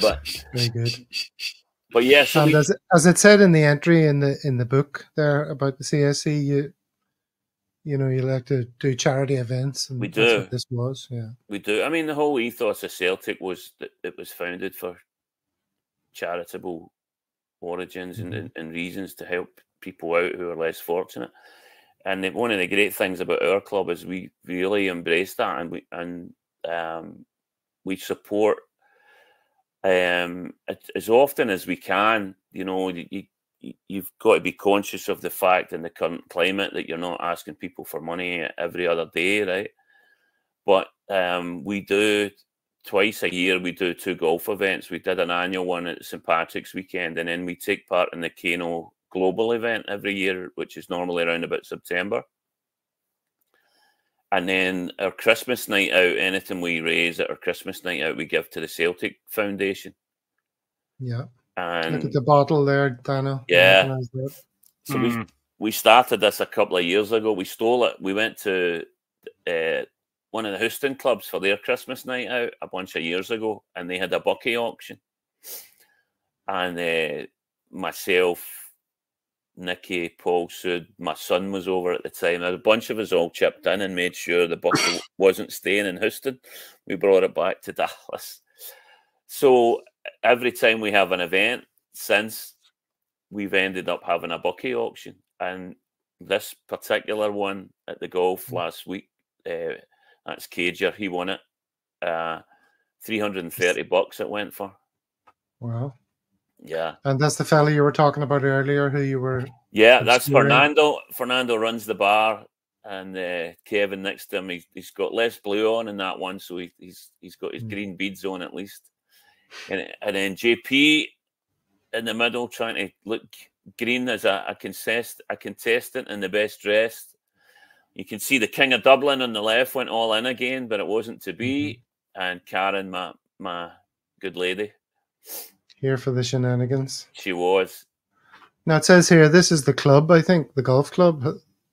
But very good. But yes, yeah, so and we, as, as it said in the entry in the in the book there about the CSC, you you know you like to do charity events, and we do. this was, yeah, we do. I mean, the whole ethos of Celtic was that it was founded for charitable origins mm-hmm. and, and reasons to help people out who are less fortunate. And the, one of the great things about our club is we really embrace that, and we and um, we support um, as often as we can. You know, you, you've got to be conscious of the fact in the current climate that you're not asking people for money every other day, right? But um, we do twice a year. We do two golf events. We did an annual one at St Patrick's weekend, and then we take part in the Kano global event every year, which is normally around about September. And then our Christmas night out, anything we raise at our Christmas night out, we give to the Celtic Foundation. Yeah. And look at the bottle there, Dano. Yeah. So mm. we hmm. we started this a couple of years ago. We stole it. We went to uh, one of the Houston clubs for their Christmas night out a bunch of years ago, and they had a bucky auction. And uh, myself, Nikki, Paul Sud, my son was over at the time. A bunch of us all chipped in and made sure the buckle wasn't staying in Houston. We brought it back to Dallas. So every time we have an event since, we've ended up having a bucky auction. And this particular one at the golf mm. last week, uh, that's Cager, he won it. Uh, 330 bucks it went for. Wow. Yeah. And that's the fella you were talking about earlier, who you were. Yeah, that's Fernando. Fernando runs the bar, and uh, Kevin next to him. He's, he's got less blue on in that one, so he, he's he's got his Mm. green beads on at least. And and then JP in the middle, trying to look green as a, a contest a contestant in the best dressed. You can see the King of Dublin on the left went all in again, but it wasn't to be. Mm-hmm. And Karen, my my good lady, Here for the shenanigans. she was. Now it says here, this is the club, I think, the golf club.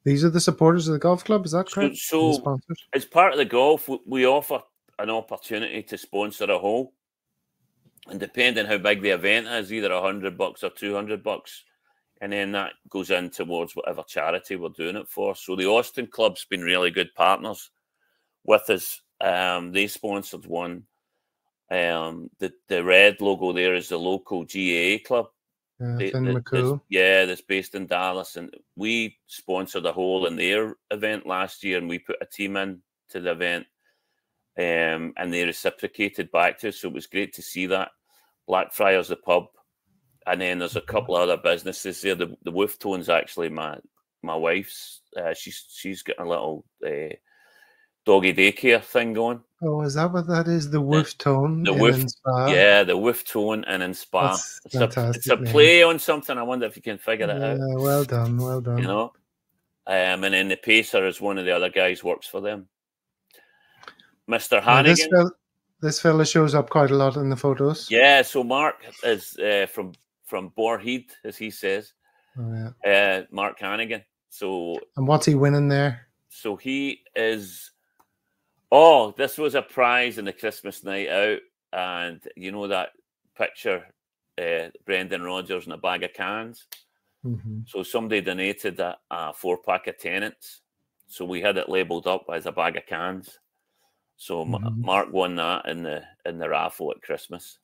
These are the supporters of the golf club. Is that So- correct? so- The sponsors? as part of the golf, we offer an opportunity to sponsor a hole, and depending how big the event is, either a hundred bucks or two hundred bucks, and then that goes in towards whatever charity we're doing it for. So the Austin Club's been really good partners with us. Um, they sponsored one. Um, the the red logo there is the local GAA club. Yeah, They- Finn that- that's- McCool. yeah, that's based in Dallas, and we sponsored a hole in their event last year, and we put a team in to the event, um, and they reciprocated back to us. So it was great to see that. Blackfriars, the pub, and then there's a couple other businesses there. The the Wolf Tone's actually my my wife's. Uh, she's she's got a little uh, doggy daycare thing going. Oh, is that what that is? The Wolf Tone? the Wolf- yeah, the Wolf Tone and in Spa. That's It's a, it's a play on something. I wonder if you can figure it out. Well done, well done. you know. Um, and then the pacer is one of the other guys works for them. Mr. Hannigan. This fella shows up quite a lot in the photos. Yeah, so Mark is uh, from from Borheed, as he says. Oh, yeah. Uh, Mark Hannigan. So And what's he winning there? so he is. Oh, this was a prize in the Christmas night out, and you know that picture, uh, Brendan Rodgers in a bag of cans. hmm So somebody donated a, a four pack of Tennent's. So we had it labelled up as a bag of cans. So Mhm. Mark won that in the in the raffle at Christmas.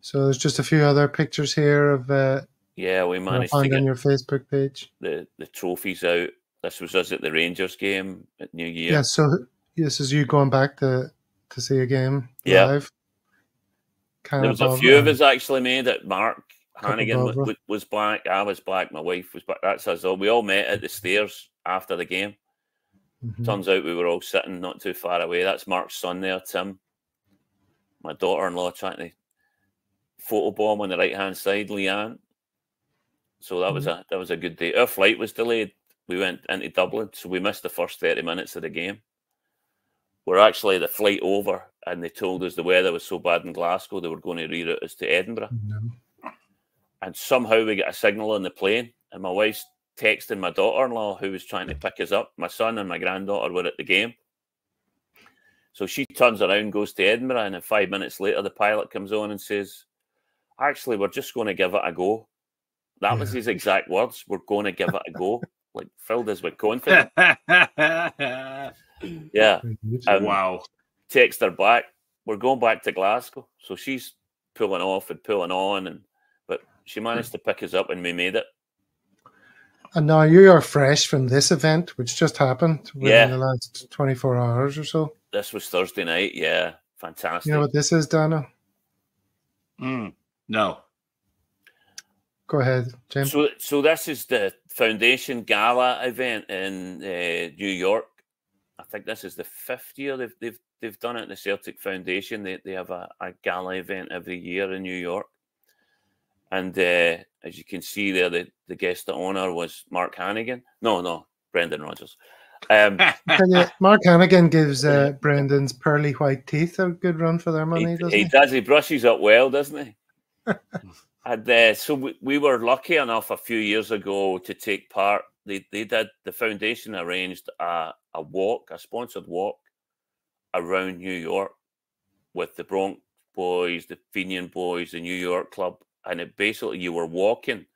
So there's just a few other pictures here of uh, Yeah, we managed to find get on your Facebook page. the, the trophies out. This was us at the Rangers game at New Year. Yeah. So this is you going back to to see a game Yeah. live. there was a few of us actually made it. Mark Hannigan was, was black. I was black. My wife was black. That's us all. We all met at the stairs after the game. Mhm. Turns out we were all sitting not too far away. That's Mark's son there, Tim. My daughter-in-law trying to photobomb on the right-hand side, Leanne. So that was a that was a good day. Our flight was delayed. We went into Dublin, so we missed the first 30 minutes of the game. We're actually the flight over, and they told us the weather was so bad in Glasgow they were going to reroute us to Edinburgh No. and somehow we get a signal on the plane, and my wife's texting my daughter-in-law who was trying to pick us up. My son and my granddaughter were at the game, so she turns around, goes to Edinburgh, and then five minutes later, the pilot comes on and says, "Actually, we're just going to give it a go." That was his exact words. We're going to give it a go. Like filled us with confidence. Yeah. Very good. Um, wow. Text her back. We're going back to Glasgow, so she's pulling off and pulling on, and but she managed to pick us up, and we made it. And now you are fresh from this event, which just happened within Yeah. the last 24 hours or so. This was Thursday night. Yeah, fantastic. You know what this is, Dana? Mm, no. Go ahead, Jim. so, so this is the foundation gala event in uh, New York. I think this is the fifth year they've they've they've done it. The Celtic Foundation they they have a, a gala event every year in New York, and uh, as you can see there, the, the guest of honor was Mark Hannigan. No, no, Brendan Rodgers. Um, Mark Hannigan gives uh, Brendan's pearly white teeth a good run for their money, he, doesn't he he? does. He brushes up well, doesn't he? and uh, so we, we were lucky enough a few years ago to take part. They they did the foundation arranged a, a walk, a sponsored walk around New York with the Bronx boys, the Fenian boys, the New York club, and it basically you were walking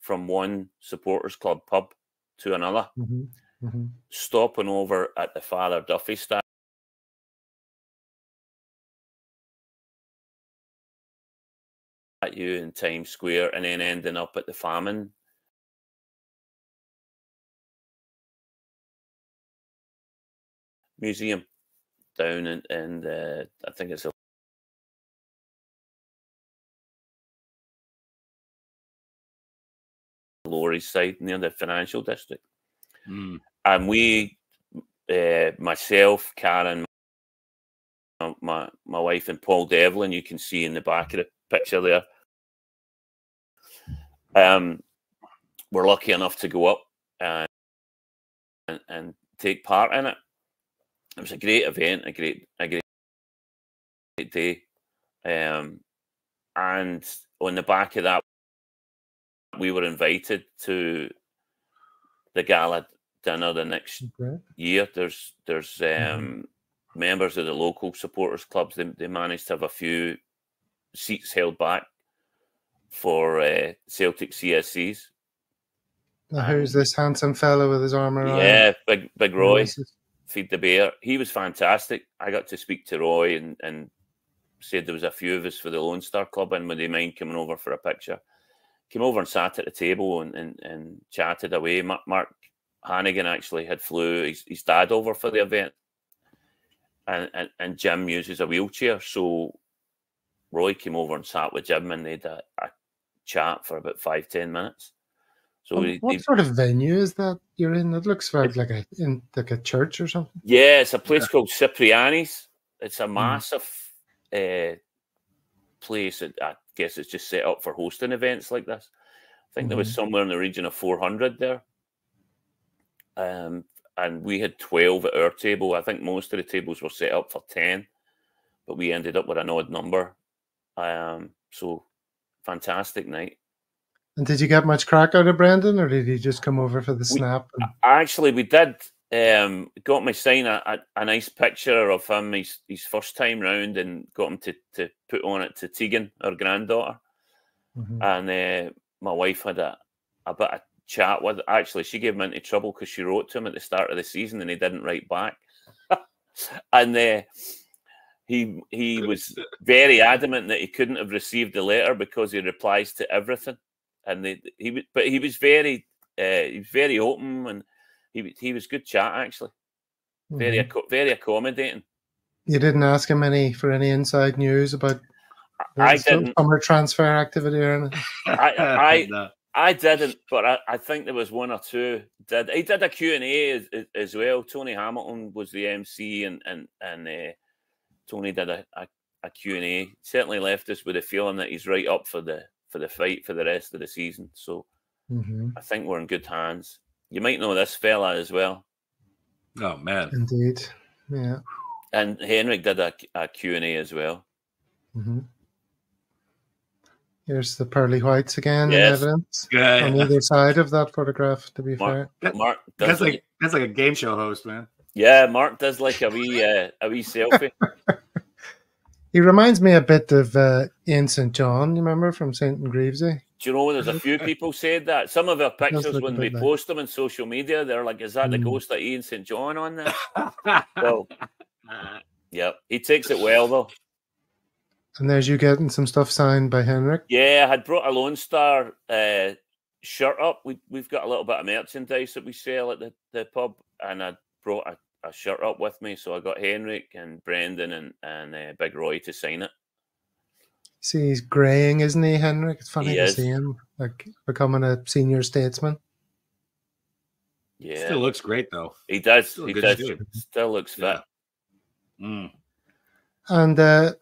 from one supporters club pub to another, Mhm, mhm. stopping over at the Father Duffy statue. at you in Times Square and then ending up at the famine museum. down in, in the, I think it's a Lower East Side near the financial district. Mm. And we, uh, myself, Karen, my my wife, and Paul Devlin, you can see in the back of the picture there. Um, we're lucky enough to go up and, and and take part in it. It was a great event, a great a great, great day, um, and on the back of that, we were invited to the gala dinner the next Great. year. There's there's um, Mhm. members of the local supporters clubs. They, they managed to have a few seats held back for uh, Celtic CSCs. Now, who's this handsome fellow with his arm around? Yeah, big big Roy, is- feed the bear. He was fantastic. I got to speak to Roy and and said there was a few of us for the Lone Star Club and would they mind coming over for a picture? Came over and sat at the table and and, and chatted away. Mark, Mark Hannigan actually had flew his, his dad over for the event, and, and and Jim uses a wheelchair, so Roy came over and sat with Jim and they had a, a chat for about five ten minutes. So Oh, he- what he- sort of venue is that you're in? It looks very like a in like a church or something. Yeah, it's a place called Cipriani's. It's a massive uh, place. I guess it's just set up for hosting events like this. I think there was Mhm. somewhere in the region of 400 there. Um, and we had 12 at our table. I think most of the tables were set up for 10, but we ended up with an odd number. Um, so fantastic night. And did you get much crack out of Brendan, or did he just come over for the snap? and- Actually, we did. Um, got my sign a, a, a nice picture of him his, his first time round and got him to, to put on it to Tegan, our granddaughter. Mhm. And uh, my wife had a, a bit of chat with Actually, she gave him into trouble because she wrote to him at the start of the season and he didn't write back. and uh, he he was very adamant that he couldn't have received the letter because he replies to everything. And they, he but he was very uh, he was very open and he was- he was good chat actually, very Mhm. very accommodating. You didn't ask him any for any inside news about I didn't. summer transfer activity or anything. I I No. I didn't, but I, I think there was one or two did. He did a Q&A as, as- as well. Tony Hamilton was the MC and and and uh, Tony did a, a, a Q&A. Certainly left us with a feeling that he's right up for the for the fight for the rest of the season. So hmm I think we're in good hands. You might know this fella as well. Oh man. Indeed. Yeah. And Henrik did a, a Q&A as well. hmm Here's the pearly whites again in evidence Yeah, on yeah. either side of that photograph. To be Mark, fair, Mark does That's like, like that's like a game show host, man. yeah, Mark does like a wee uh, a wee selfie. He reminds me a bit of uh, Ian St John. You remember from Saint and Greavsie? Do you know there's a few people said that? Some of our pictures when we like- post them on social media, they're like, "Is that the Mm. ghost of Ian St John on there?" well, yeah, he takes it well though. And there's you getting some stuff signed by Henrik. Yeah, I had brought a Lone Star uh, shirt up. We we've got a little bit of merchandise that we sell at the, the pub, and I brought a, a shirt up with me. So I got Henrik and Brendan and and uh, Big Roy to sign it. See, he's graying, isn't he, Henrik? It's funny He to is. see him like becoming a senior statesman. Yeah, Still looks great though. he does. still a He good does. dude. Still looks fit. Yeah. Mm. And uh,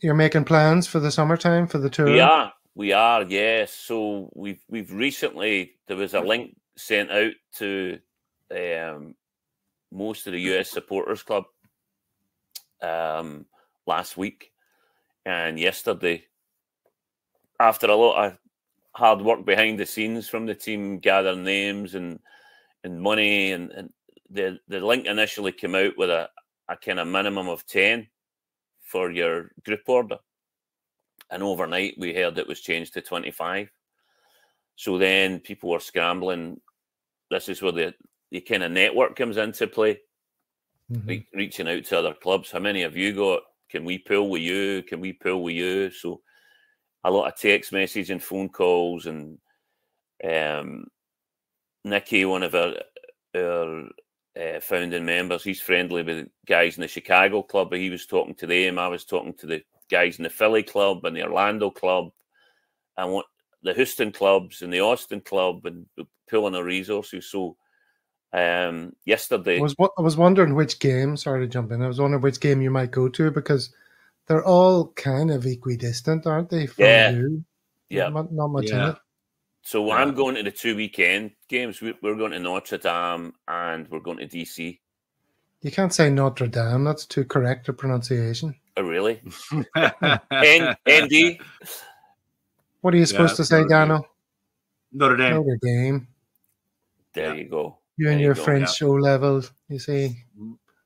you're making plans for the summertime for the tour. We are, we are, yes. So we've we've recently there was a link sent out to um, most of the US supporters club um, last week and yesterday. After a lot of hard work behind the scenes from the team, gathering names and and money, and, and the the link initially came out with a, a kind of minimum of ten for your group order. And overnight we heard it was changed to 25 so then people were scrambling. This is where the, the kind of network comes into play Mhm. re- reaching out to other clubs how many have you got can we pull with you can we pull with you so a lot of text message and phone calls and um Nikki one of our our uh, founding members. He's friendly with the guys in the Chicago club, but he was talking to them. I was talking to the guys in the Philly club and the Orlando club, and what the Houston clubs and the Austin club, and pulling our resources. So um, yesterday, I was I was wondering which game. Sorry to jump in. I was wondering which game you might go to because they're all kind of equidistant, aren't they? From Yeah. you? yeah. not, not much in it. So Yeah. I'm going to the two weekend games. We, we're going to Notre Dame and we're going to DC. You can't say Notre Dame. That's too correct a pronunciation. Oh, really? N- ND. What are you supposed Yeah, to say, Notre Dano? Notre Dame. Notre Dame. There you go. You and There you your go, French show level, you see,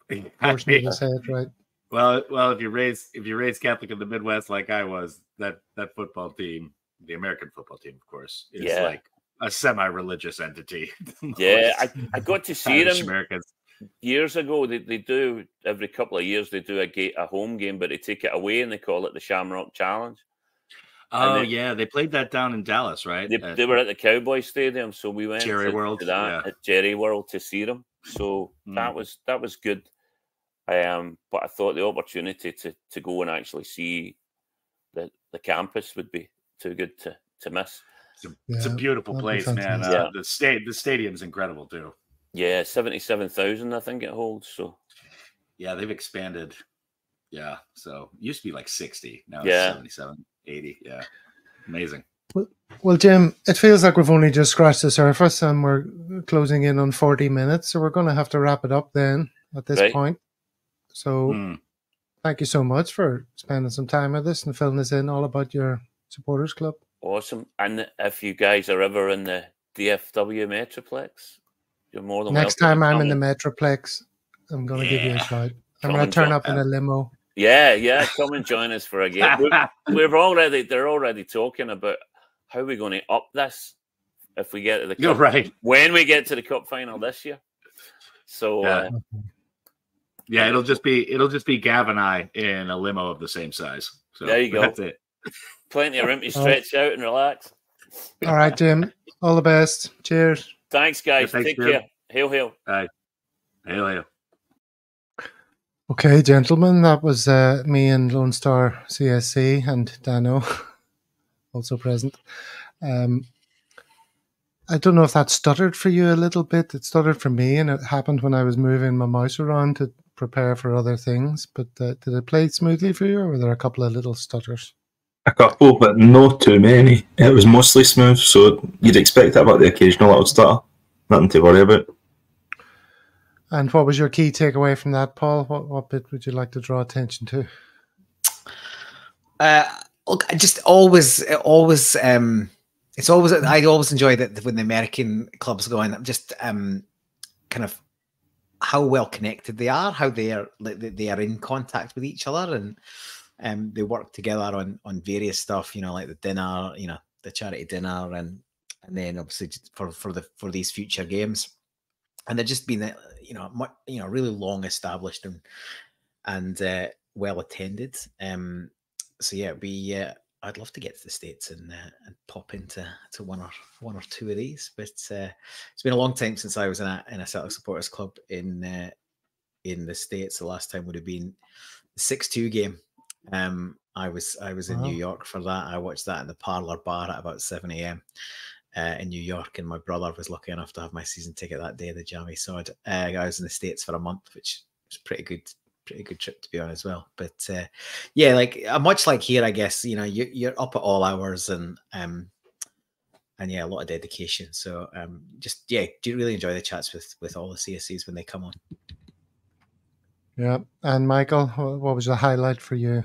portion of Yeah. the set, right? Well, well, if you raise if you raise Catholic in the Midwest like I was, that that football team, the American football team, of course, is Yeah. like a semi-religious entity. Yeah, I, I got to see Irish them Americans. years ago. They, they do every couple of years. They do a gate a home game, but they take it away and they call it the Shamrock Challenge. Oh then- yeah, they played that down in Dallas, right? They, At- they were at the Cowboy Stadium, so we went Jerry to, World, to that yeah. at Jerry World to see them. So that Mm. was that was good. Um, but I thought the opportunity to to go and actually see the the campus would be too good to to miss. It's a, it's a beautiful place, man. fantastic. Uh, the state, the stadium's incredible too. Yeah, seventy seven thousand, I think it holds. So Yeah, they've expanded. Yeah, so used to be like 60. Now Yeah. it's 77, 80. Yeah, amazing. Well, Jim, it feels like we've only just scratched the surface and we're closing in on 40 minutes. So we're going to have to wrap it up then at this Right. point. So Mm. thank you so much for spending some time with us and filling us in all about your supporters club. awesome. And if you guys are ever in the DFW Metroplex, you're more than welcome. Next time I'm in the and- Metroplex, I'm going to give you a Yeah. shout. I'm going to turn join- up in a limo. Yeah, yeah, come and join us for a game. We're, we're already they're already talking about how we're going to up this if we get to the You're cup, right. when we get to the cup final this year. So Yeah. uh, Yeah, it'll just be it'll just be Gav and I in a limo of the same size. So There you go. That's it. plenty of room to stretch out and relax. All right, Jim. All the best. Cheers. Thanks, guys. thanks, Take Jim. care. Hail, hail. Hail, hail. Okay, gentlemen, that was uh, me and Lone Star CSC and Dano also present. Um, I don't know if that stuttered for you a little bit. It stuttered for me, and it happened when I was moving my mouse around to prepare for other things. But uh, did it play smoothly for you, or were there a couple of little stutters? A couple, but no too many. It was mostly smooth, so you'd expect that about the occasional little stutter. Nothing to worry about. And what was your key takeaway from that, Paul? What, what bit would you like to draw attention to? Uh, just always, always, um, it's always. I always enjoy that when the American clubs go in. I'm just um, kind of how well connected they are, how they are, they are in contact with each other, and um, they work together on on various stuff. You know, like the dinner, you know, the charity dinner, and and then obviously for for the for these future games, and they've just been, uh, you know, mu- you know, really long established and and uh, well attended. Um, so yeah, we uh, I'd love to get to the states and uh, and pop into to one or one or two of these. But uh, it's been a long time since I was in a in a Celtic supporters club in uh, in the states. The last time would have been the six two game. Um, I was I was in New York for that. I watched that in the parlor bar at about seven a.m. Uh, in New York, and my brother was lucky enough to have my season ticket that day. The Jammy Sod. Uh, I was in the states for a month, which was pretty good pretty good trip to be on as well. But uh, yeah, like uh, much like here, I guess you know you, you're up at all hours and um and yeah, a lot of dedication. So um just yeah, do really enjoy the chats with with all the CSCs when they come on. Yeah. And Michael, what was the highlight for you?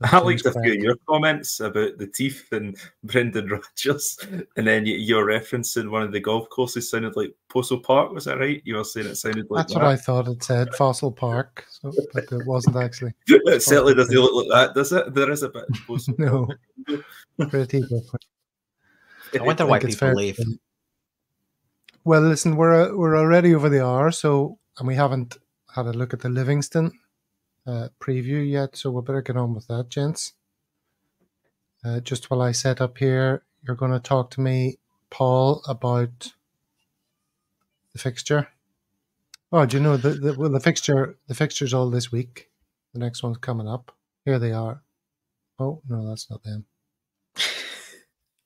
I liked a few of your comments about the teeth and Brendan Rodgers, and then you, you're referencing one of the golf courses sounded like Postal Park. Was that right? You were saying it sounded like That's that. what I thought it said, Fossil Park, so, but it wasn't actually. it certainly doesn't look like that, does it? There is a bit of Postal No, Park. pretty different. I wonder I why think people fair leave. Well, listen, we're uh, we're already over the hour, so and we haven't had a look at the Livingston uh, preview yet, so we better get on with that, gents. Uh, just while I set up here, you're going to talk to me, Paul, about the fixture. Oh, do you know the, the well the fixture the fixture's all this week. The next one's coming up. Here they are. Oh no, that's not them.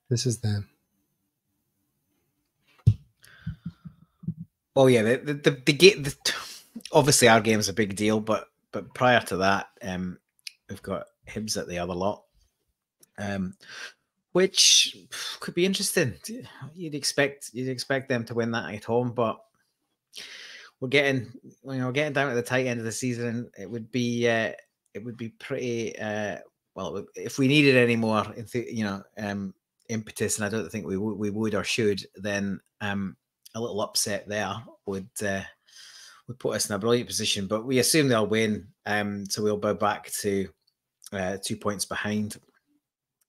This is them. Oh yeah, the the the, the. The, obviously, our game's a big deal, but but prior to that, um, we've got Hibs at the other lot, um, which could be interesting. You'd expect you'd expect them to win that at home, but we're getting you know getting down to the tight end of the season. It would be uh, it would be pretty uh, well if we needed any more, you know, um, impetus, and I don't think we would we would or should, then um, a little upset there would uh, would put us in a brilliant position. But we assume they'll win, um, so we'll go back to uh, two points behind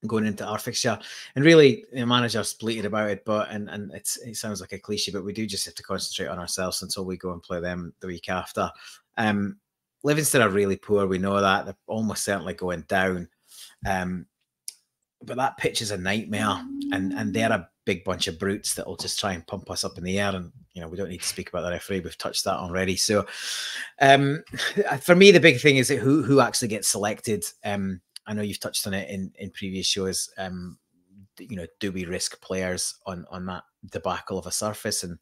going into our fixture. And really, the manager's bleated about it, but and and it's it sounds like a cliche, but we do just have to concentrate on ourselves until we go and play them the week after. Um, Livingston are really poor. We know that they're almost certainly going down. Um, but that pitch is a nightmare, and and they're a big bunch of brutes that will just try and pump us up in the air. And you know, we don't need to speak about the referee; we've touched that already. So, um, for me, the big thing is who who actually gets selected. Um, I know you've touched on it in in previous shows. Um, you know, do we risk players on on that debacle of a surface and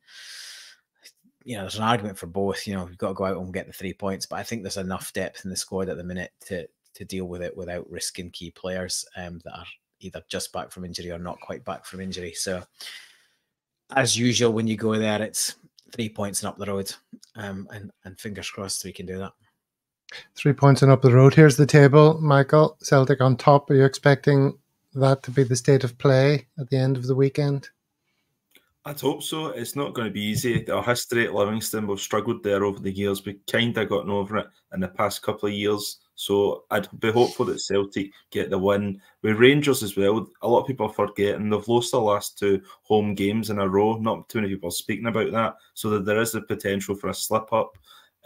you know, there's an argument for both. You know, we've got to go out and get the three points, but I think there's enough depth in the squad at the minute to to deal with it without risking key players um, that are either just back from injury or not quite back from injury. So, as usual, when you go there, it's three points and up the road, um, and and fingers crossed we can do that. Three points and up the road. Here's the table, Michael. Celtic on top. Are you expecting that to be the state of play at the end of the weekend? I'd hope so. It's not going to be easy. Our history at Livingston, we've struggled there over the years. We kind of gotten over it in the past couple of years. So I'd be hopeful that Celtic get the win. With Rangers as well, a lot of people are forgetting they've lost their last two home games in a row. Not too many people are speaking about that. So that there is the potential for a slip up,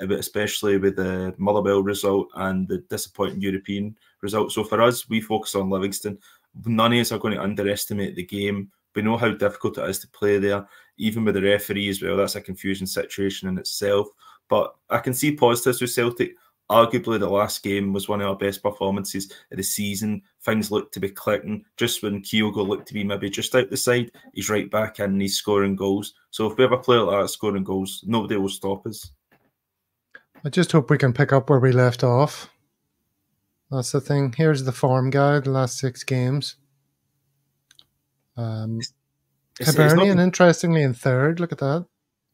uh, especially with the Motherwell result and the disappointing European result. So for us, we focus on Livingston. None of us are going to underestimate the game. We know how difficult it is to play there, even with the referee as well. That's a confusing situation in itself. But I can see positives with Celtic arguably the last game was one of our best performances of the season. Things looked to be clicking. Just when Kyogo looked to be maybe just out the side, he's right back in and he's scoring goals. So if we have a player like that scoring goals, nobody will stop us. I just hope we can pick up where we left off. That's the thing. Here's the form guide, the last six games. Um, Hibernian, interestingly, in third. Look at that.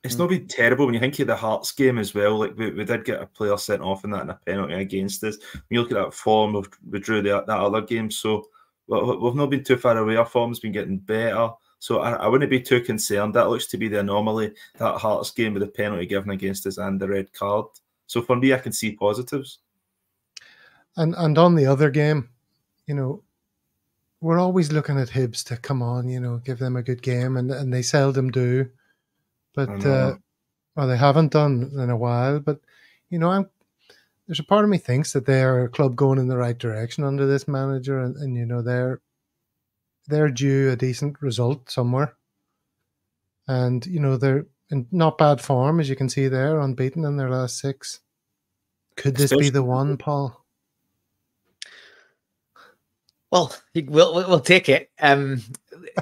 It's mm. not been terrible when you think of the Hearts game as well. Like we, we did get a player sent off in that and a penalty against us. When you look at that form, we've, we drew that, that other game, so we've not been too far away. Our form's been getting better, so I, I wouldn't be too concerned. That looks to be the anomaly. That Hearts game with the penalty given against us and the red card. So for me, I can see positives. And and on the other game, you know, we're always looking at Hibs to come on, you know, give them a good game, and and they seldom do but uh, well, they haven't done in a while. But you know, I'm there's a part of me thinks that they are a club going in the right direction under this manager, and, and you know they're they're due a decent result somewhere, and you know they're in not bad form as you can see there, unbeaten in their last six. Could this Especially be the one, Paul? Well, we'll we'll take it. Um,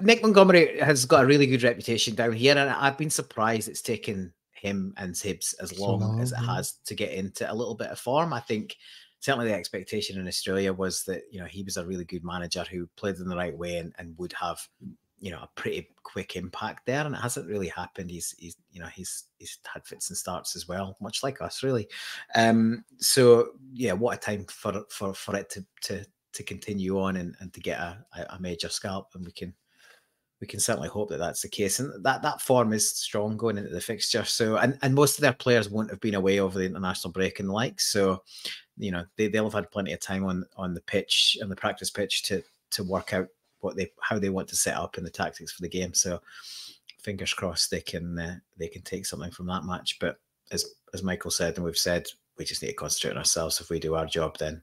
Nick Montgomery has got a really good reputation down here, and I've been surprised it's taken him and Hibs as long, long as it has to get into a little bit of form. I think certainly the expectation in Australia was that you know he was a really good manager who played in the right way and, and would have you know a pretty quick impact there, and it hasn't really happened. He's he's you know he's he's had fits and starts as well, much like us really. Um, so yeah, what a time for for for it to to to continue on and, and to get a, a major scalp, and we can we can certainly hope that that's the case. And that that form is strong going into the fixture. So, and, and most of their players won't have been away over the international break and the like. So, you know, they, they'll have had plenty of time on on the pitch, and the practice pitch to to work out what they how they want to set up and the tactics for the game. So, fingers crossed they can uh, they can take something from that match. But as as Michael said and we've said, we just need to concentrate on ourselves. If we do our job, then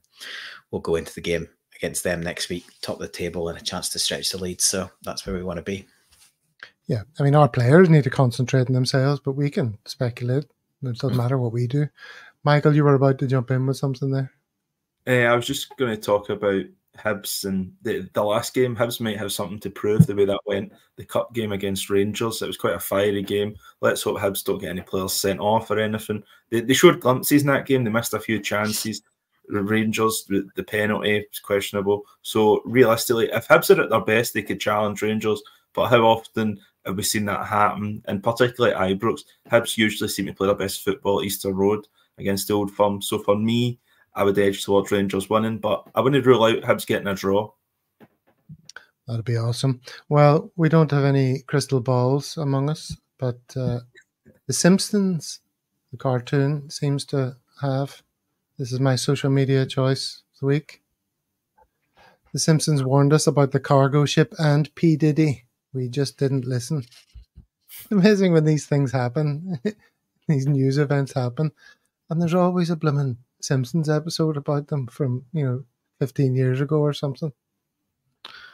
we'll go into the game against them next week, top of the table, and a chance to stretch the lead. So that's where we want to be. Yeah, I mean, our players need to concentrate on themselves, but we can speculate It doesn't matter what we do. Michael, you were about to jump in with something there. Uh, I was just going to talk about Hibs and the, the last game. Hibs might have something to prove the way that went. The cup game against Rangers, it was quite a fiery game. Let's hope Hibs don't get any players sent off or anything. They, they showed glimpses in that game. They missed a few chances. The Rangers, the, penalty was questionable. So realistically, if Hibs are at their best, they could challenge Rangers. But how often have we seen that happen? And particularly at Ibrox, Hibs usually seem to play their best football Easter Road against the Old Firm. So for me, I would edge towards Rangers winning, but I wouldn't rule out Hibs getting a draw. That'd be awesome. Well, we don't have any crystal balls among us, but uh, The Simpsons, the cartoon, seems to have. This is my social media choice of the week. The Simpsons warned us about the cargo ship and P. Diddy. We just didn't listen. Amazing when these things happen, these news events happen, and there's always a blooming Simpsons episode about them from, you know, 15 years ago or something.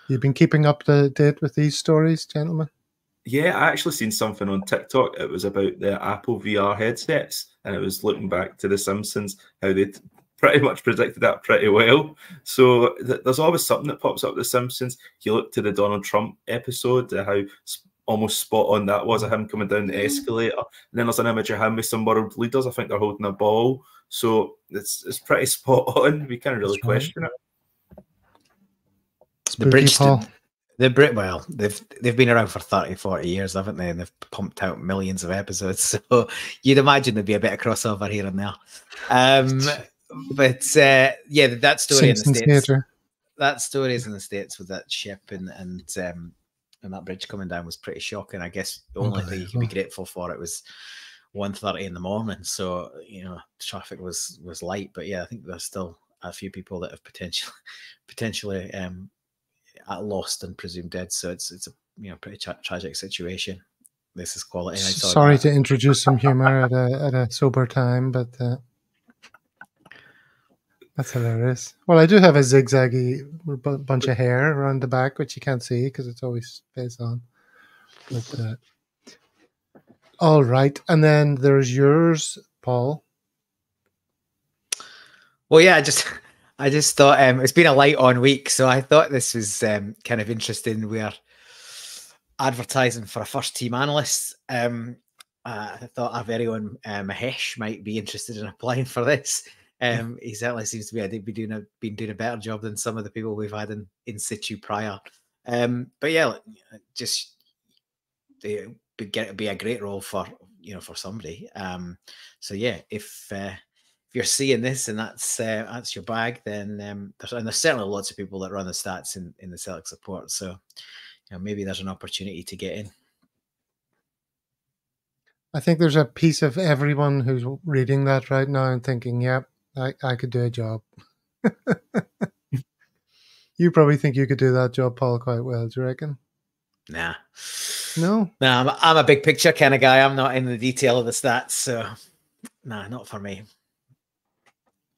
You've been keeping up to date with these stories, gentlemen? Yeah, I actually seen something on TikTok. It was about the Apple VR headsets, and it was looking back to The Simpsons, how they pretty much predicted that pretty well. So th- there's always something that pops up. The Simpsons. You look to the Donald Trump episode, uh, how sp- almost spot on that was of him coming down the escalator. And then there's an image of him with some world leaders. I think they're holding a ball. So it's it's pretty spot on. We can't really That's right. question it. The Spooky bridge, Paul. The Brit, well, they've they've been around for 30, 40 years, haven't they? And they've pumped out millions of episodes. So you'd imagine there'd be a bit of crossover here and there. Um, but uh, yeah, that story in the states, theatre. that story is in the states with that ship and and um, and that bridge coming down was pretty shocking. I guess the only thing you can be grateful for it was 1.30 in the morning, so you know traffic was was light. But yeah, I think there's still a few people that have potentially potentially um, lost and presumed dead. So it's it's a you know pretty tra- tragic situation. This is quality. Sorry to introduce some humor at a at a sober time, but uh, that's hilarious. Well, I do have a zigzaggy bu- bunch of hair around the back, which you can't see because it's always face on. But uh, all right, and then there's yours, Paul. Well, yeah, just I just thought um, it's been a light on week, so I thought this was um, kind of interesting. We are advertising for a first team analyst. Um, uh, I thought our very own uh, Mahesh might be interested in applying for this. Um, he certainly seems to be. Be doing a been doing a better job than some of the people we've had in in situ prior. Um, but yeah, just it would get be a great role for you know for somebody. Um, so yeah, if uh, if you're seeing this and that's uh, that's your bag, then um, there's, and there's certainly lots of people that run the stats in in the Celtic support. So you know maybe there's an opportunity to get in. I think there's a piece of everyone who's reading that right now and thinking, "Yep, I, I could do a job." you probably think you could do that job, Paul, quite well. Do you reckon? Nah, No. nah, I'm, I'm a big picture kind of guy. I'm not in the detail of the stats, so nah, not for me.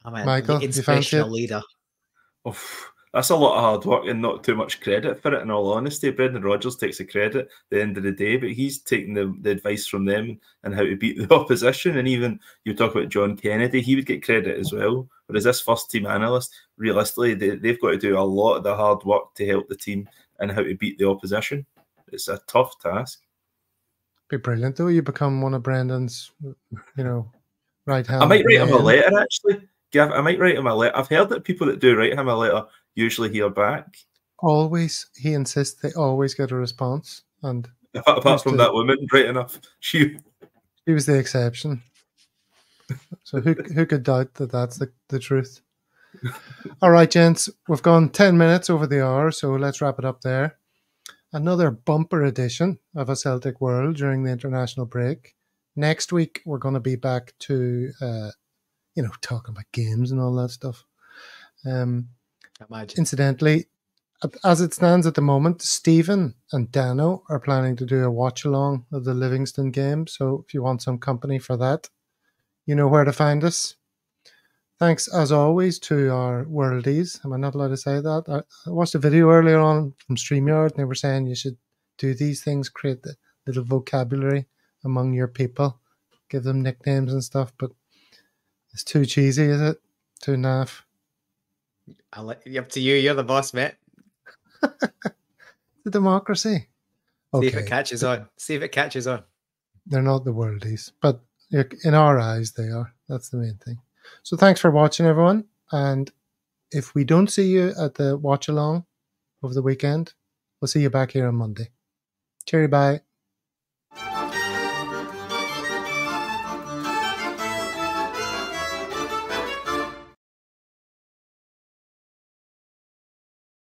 I'm a Michael, you inspirational leader. Oof, that's a lot of hard work and not too much credit for it. In all honesty, Brendan Rodgers takes the credit at the end of the day, but he's taking the, the advice from them and how to beat the opposition. And even you talk about John Kennedy, he would get credit as well. Whereas this first team analyst, realistically, they, they've got to do a lot of the hard work to help the team and how to beat the opposition. It's a tough task. Be brilliant though. You become one of Brendan's, you know, right hand. I might write him a letter actually. I might write him a letter. I've heard that people that do write him a letter usually hear back. Always, he insists they always get a response, and Apart, apart from that woman, right enough. She he was the exception. So who who could doubt that that's the, the truth? All right, gents, we've gone ten minutes over the hour, so let's wrap it up there. Another bumper edition of a Celtic World during the international break. Next week we're going to be back to, uh, you know, talking about games and all that stuff. Um, Imagine. Incidentally, as it stands at the moment, Stephen and Dano are planning to do a watch along of the Livingston game. So if you want some company for that, you know where to find us. Thanks as always to our worldies. Am I not allowed to say that? I, watched a video earlier on from StreamYard and they were saying you should do these things, create the little vocabulary among your people. give them nicknames and stuff, but it's too cheesy, is it? Too naff. I'll let, up to you. You're the boss, mate. The democracy. Okay. See if it catches on. See if it catches on. they're not the worldies, but in our eyes, they are. That's the main thing. So thanks for watching, everyone. And if we don't see you at the watch along over the weekend, we'll see you back here on Monday. Cheery bye.